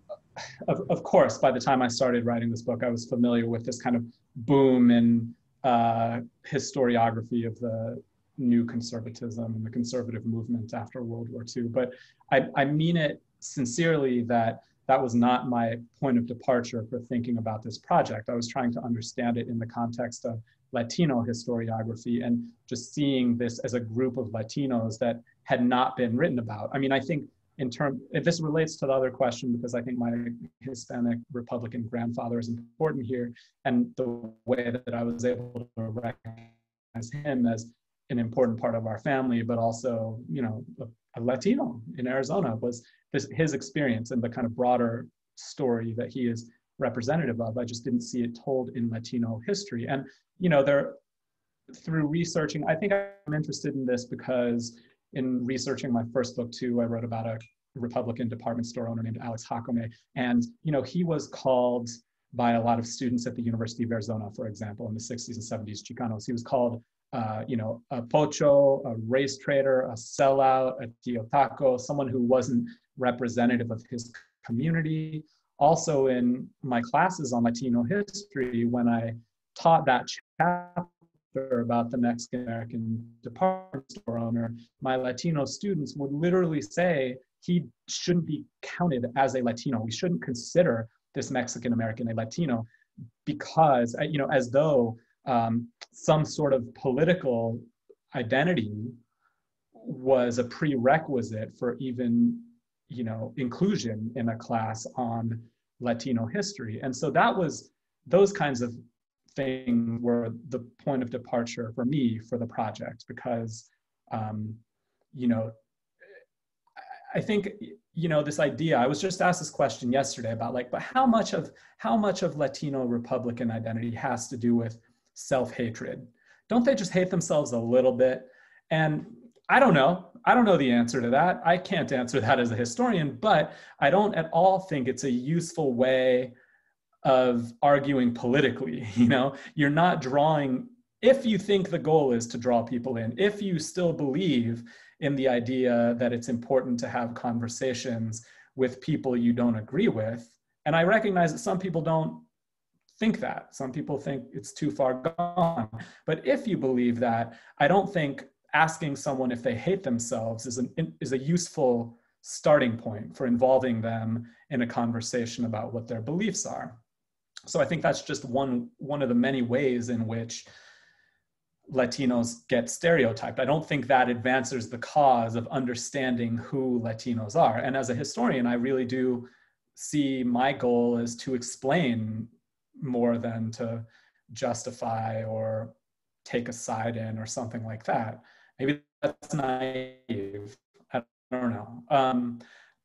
[SPEAKER 1] of, of course, by the time I started writing this book, I was familiar with this kind of boom in uh, historiography of the new conservatism and the conservative movement after World War II. But I, I mean it sincerely that that was not my point of departure for thinking about this project. I was trying to understand it in the context of Latino historiography and just seeing this as a group of Latinos that had not been written about. I mean, I think in term, if this relates to the other question, because I think my Hispanic Republican grandfather is important here, and the way that I was able to recognize him as an important part of our family, but also, you know, a, a Latino in Arizona was this, his experience and the kind of broader story that he is representative of. I just didn't see it told in Latino history. And, you know, there, through researching, I think I'm interested in this because in researching my first book too, I wrote about a Republican department store owner named Alex Jacome. And, you know, he was called by a lot of students at the University of Arizona, for example, in the 60s and 70s, Chicanos. He was called, uh, you know, a pocho, a race trader, a sellout, a tío taco, someone who wasn't representative of his community. Also in my classes on Latino history, when I taught that chapter, about the Mexican American department store owner, my Latino students would literally say, he shouldn't be counted as a Latino. We shouldn't consider this Mexican American a Latino because, uh, you know, as though um, some sort of political identity was a prerequisite for even, you know, inclusion in a class on Latino history. And so that was, those kinds of things were the point of departure for me for the project because, um, you know, I think you know this idea. I was just asked this question yesterday about like, but how much of how much of Latino Republican identity has to do with self-hatred? Don't they just hate themselves a little bit? And I don't know. I don't know the answer to that. I can't answer that as a historian, but I don't at all think it's a useful way of arguing politically. You know, you're not drawing, if you think the goal is to draw people in, if you still believe in the idea that it's important to have conversations with people you don't agree with. And I recognize that some people don't think that. Some people think it's too far gone. But if you believe that, I don't think asking someone if they hate themselves is, an, is a useful starting point for involving them in a conversation about what their beliefs are. So I think that's just one, one of the many ways in which Latinos get stereotyped. I don't think that advances the cause of understanding who Latinos are. And as a historian, I really do see my goal is to explain more than to justify or take a side in or something like that. Maybe that's naive. I don't know. Um,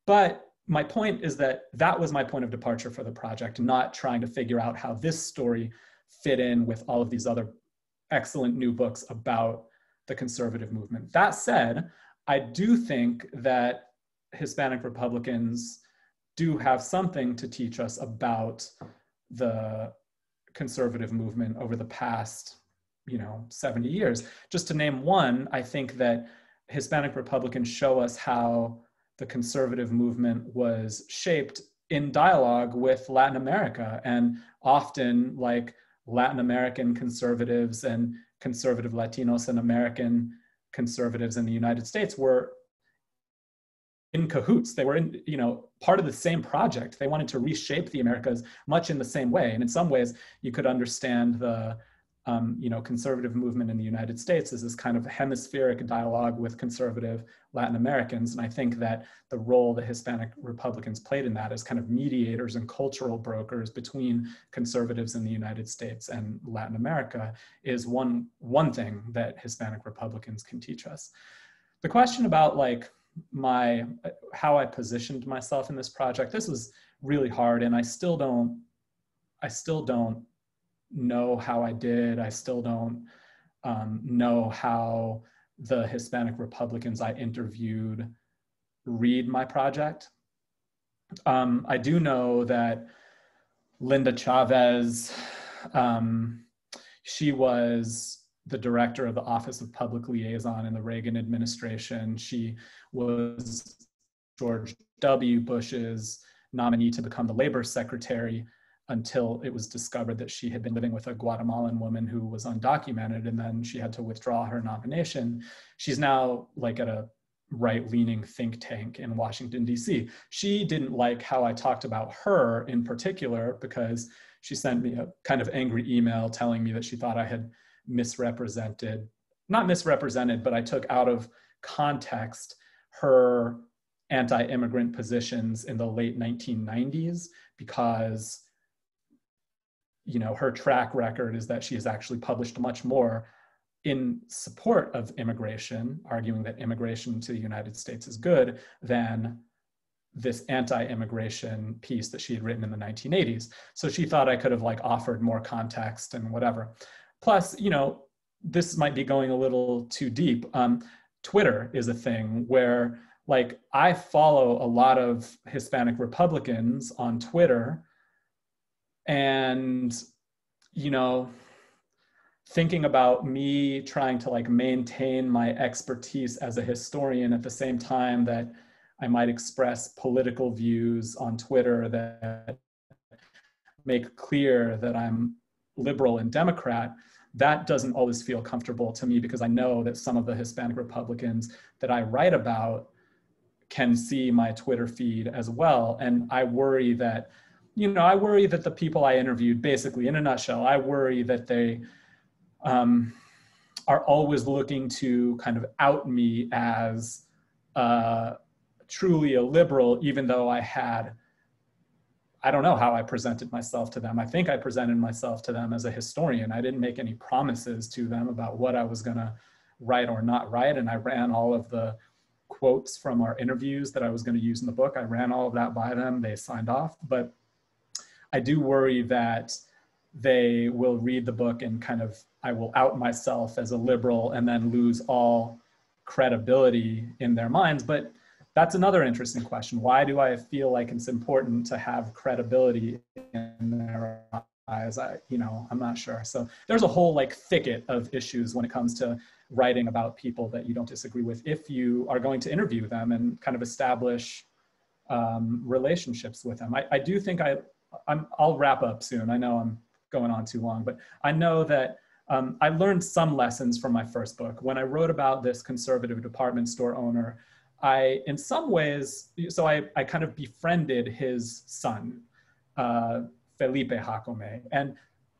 [SPEAKER 1] but my point is that that was my point of departure for the project, not trying to figure out how this story fit in with all of these other excellent new books about the conservative movement. That said, I do think that Hispanic Republicans do have something to teach us about the conservative movement over the past, you know, 70 years. Just to name one, I think that Hispanic Republicans show us how the conservative movement was shaped in dialogue with Latin America and often like Latin American conservatives and conservative Latinos and American conservatives in the United States were in cahoots. They were in, you know, part of the same project. They wanted to reshape the Americas much in the same way. And in some ways, you could understand the um, you know, conservative movement in the United States as this kind of hemispheric dialogue with conservative Latin Americans. And I think that the role that Hispanic Republicans played in that as kind of mediators and cultural brokers between conservatives in the United States and Latin America is one, one thing that Hispanic Republicans can teach us. The question about like my, how I positioned myself in this project, this was really hard and I still don't, I still don't know how I did. I still don't um, know how the Hispanic Republicans I interviewed read my project. Um, I do know that Linda Chavez, um, she was the director of the Office of Public Liaison in the Reagan administration. She was George W. Bush's nominee to become the labor secretary until it was discovered that she had been living with a Guatemalan woman who was undocumented and then she had to withdraw her nomination. She's now like at a right leaning think tank in Washington, D.C. She didn't like how I talked about her in particular because she sent me a kind of angry email telling me that she thought I had misrepresented, not misrepresented, but I took out of context her anti immigrant positions in the late 1990s because you know, her track record is that she has actually published much more in support of immigration, arguing that immigration to the United States is good, than this anti-immigration piece that she had written in the 1980s. So she thought I could have like offered more context and whatever. Plus, you know, this might be going a little too deep. Um, Twitter is a thing where like I follow a lot of Hispanic Republicans on Twitter and you know thinking about me trying to like maintain my expertise as a historian at the same time that I might express political views on Twitter that make clear that I'm liberal and Democrat, that doesn't always feel comfortable to me because I know that some of the Hispanic Republicans that I write about can see my Twitter feed as well. And I worry that, you know, I worry that the people I interviewed, basically, in a nutshell, I worry that they um, are always looking to kind of out me as uh, truly a liberal, even though I had I don't know how I presented myself to them. I think I presented myself to them as a historian. I didn't make any promises to them about what I was going to write or not write. And I ran all of the quotes from our interviews that I was going to use in the book. I ran all of that by them. They signed off. But I do worry that they will read the book and kind of, I will out myself as a liberal and then lose all credibility in their minds. But that's another interesting question. Why do I feel like it's important to have credibility in their eyes? I, you know, I'm not sure. So there's a whole like thicket of issues when it comes to writing about people that you don't disagree with if you are going to interview them and kind of establish um, relationships with them. I, I do think I, I'm, I'll wrap up soon. I know I'm going on too long, but I know that um, I learned some lessons from my first book. When I wrote about this conservative department store owner, I, in some ways, so I, I kind of befriended his son, uh, Felipe Jacome. And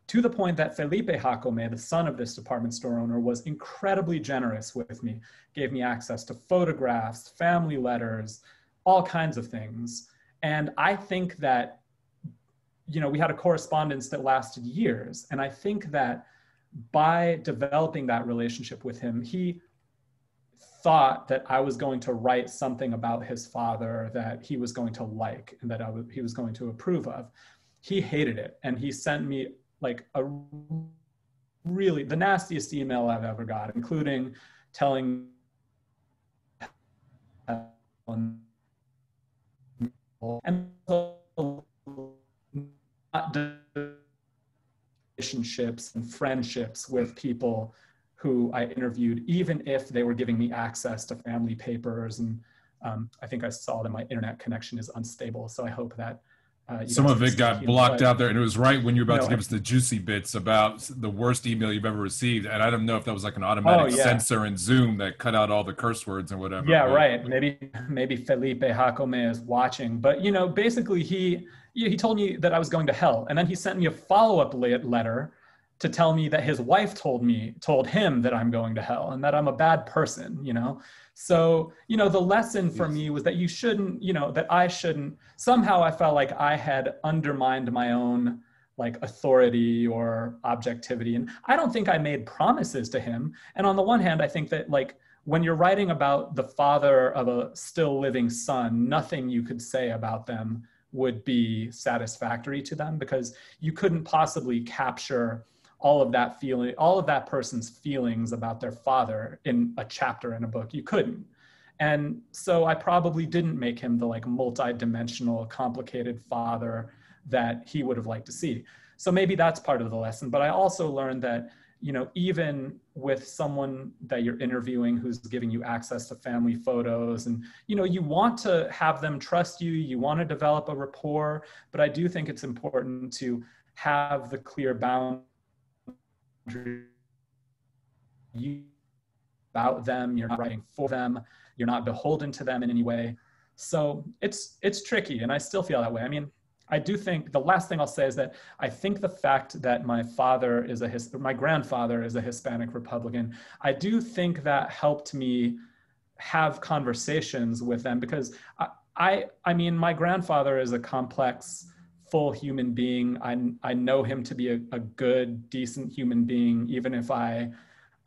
[SPEAKER 1] to the point that Felipe Jacome, the son of this department store owner, was incredibly generous with me, gave me access to photographs, family letters, all kinds of things. And I think that, you know, we had a correspondence that lasted years. And I think that by developing that relationship with him, he thought that I was going to write something about his father that he was going to like and that I was, he was going to approve of. He hated it. And he sent me like a really the nastiest email I've ever got, including telling and relationships and friendships with people who I interviewed, even if they were giving me access to family papers. And um, I think I saw that my internet connection is unstable. So I hope that.
[SPEAKER 2] Uh, Some of it got blocked but, out there, and it was right when you were about no, to give us the juicy bits about the worst email you've ever received. And I don't know if that was like an automatic oh, yeah. censor in Zoom that cut out all the curse words and whatever.
[SPEAKER 1] Yeah, but, right. Maybe maybe Felipe Jacome is watching, but you know, basically he he told me that I was going to hell, and then he sent me a follow up letter to tell me that his wife told me told him that i'm going to hell and that i'm a bad person you know? So you know the lesson for me was that you shouldn't you know that i shouldn't somehow i felt like i had undermined my own like authority or objectivity. And i don't think i made promises to him. And on the one hand i think that like when you're writing about the father of a still living son nothing you could say about them would be satisfactory to them because you couldn't possibly capture all of that feeling, all of that person's feelings about their father in a chapter in a book. You couldn't. And so I probably didn't make him the like multi-dimensional, complicated father that he would have liked to see. So maybe that's part of the lesson. But I also learned that, you know, even with someone that you're interviewing who's giving you access to family photos and, you know, you want to have them trust you, you want to develop a rapport, but I do think it's important to have the clear boundaries you about them you're not writing for them you're not beholden to them in any way. So it's it's tricky and i still feel that way. I mean i do think the last thing i'll say is that i think the fact that my father is a his my grandfather is a hispanic republican i do think that helped me have conversations with them because i i, I mean my grandfather is a complex full human being. I, I know him to be a, a good, decent human being, even if I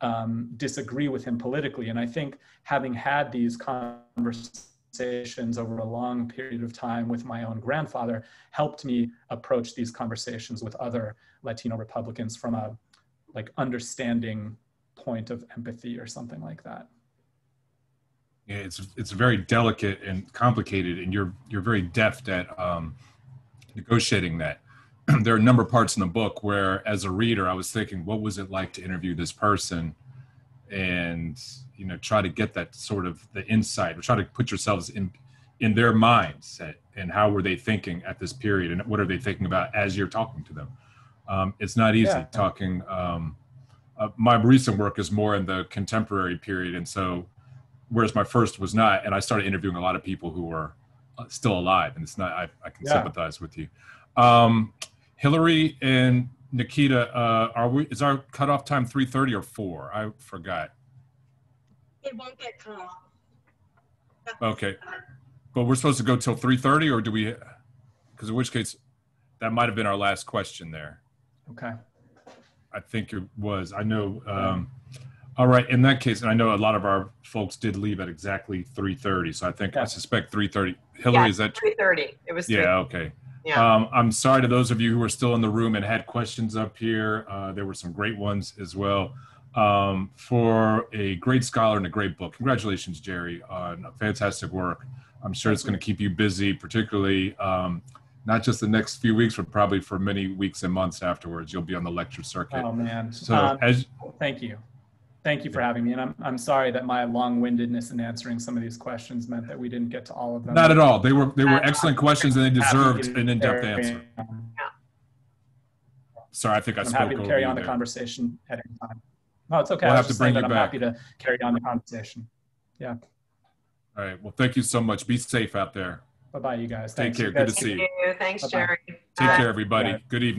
[SPEAKER 1] um, disagree with him politically. And I think having had these conversations over a long period of time with my own grandfather helped me approach these conversations with other Latino Republicans from a like understanding point of empathy or something like that.
[SPEAKER 2] Yeah, it's it's very delicate and complicated, and you're you're very deft at um, negotiating that. there are a number of parts in the book where, as a reader, I was thinking, what was it like to interview this person, and you know, try to get that sort of the insight, or try to put yourselves in in their mindset and how were they thinking at this period, and what are they thinking about as you're talking to them. Um, it's not easy yeah. talking. Um, uh, my recent work is more in the contemporary period, and so whereas my first was not. And I started interviewing a lot of people who were still alive, and it's not. I, I can
[SPEAKER 1] Yeah.
[SPEAKER 2] sympathize with you. Um, Hilary and Nikita, uh, are we? Is our cutoff time three thirty or four? I forgot.
[SPEAKER 3] It won't get cut off.
[SPEAKER 2] Okay, but we're supposed to go till three thirty, or do we? Because in which case, that might have been our last question there.
[SPEAKER 1] Okay.
[SPEAKER 2] I think it was. I know. Um, all right. In that case, and I know a lot of our folks did leave at exactly three thirty. So I think I suspect three thirty. Hilary,
[SPEAKER 4] Yeah,
[SPEAKER 2] is that?
[SPEAKER 4] Three thirty. It was.
[SPEAKER 2] Yeah. Okay.
[SPEAKER 4] Yeah.
[SPEAKER 2] Um, I'm sorry to those of you who are still in the room and had questions up here. Uh, there were some great ones as well. Um, for a great scholar and a great book. Congratulations, Jerry, on fantastic work. I'm sure it's going to keep you busy, particularly um, not just the next few weeks, but probably for many weeks and months afterwards. You'll be on the lecture circuit.
[SPEAKER 1] Oh man.
[SPEAKER 2] So
[SPEAKER 1] Um,
[SPEAKER 2] as
[SPEAKER 1] thank you. Thank you for having me. And I'm, I'm sorry that my long-windedness in answering some of these questions meant that we didn't get to all of them.
[SPEAKER 2] not at all, they were they were excellent questions and they deserved an in-depth answer. Sorry, I think I
[SPEAKER 1] I'm
[SPEAKER 2] spoke
[SPEAKER 1] happy to carry on the
[SPEAKER 2] there.
[SPEAKER 1] conversation at any time. No, it's okay.
[SPEAKER 2] We'll
[SPEAKER 1] I
[SPEAKER 2] have to bring you
[SPEAKER 1] I'm
[SPEAKER 2] back.
[SPEAKER 1] happy to carry on the conversation. Yeah.
[SPEAKER 2] All right. Well, thank you so much. Be safe out there.
[SPEAKER 1] Bye bye, you guys.
[SPEAKER 2] Take care. Good to see you.
[SPEAKER 4] You. Thanks,
[SPEAKER 1] Bye-bye.
[SPEAKER 4] Jerry.
[SPEAKER 2] Take
[SPEAKER 4] Bye.
[SPEAKER 2] care, everybody.
[SPEAKER 1] Bye.
[SPEAKER 2] Good evening.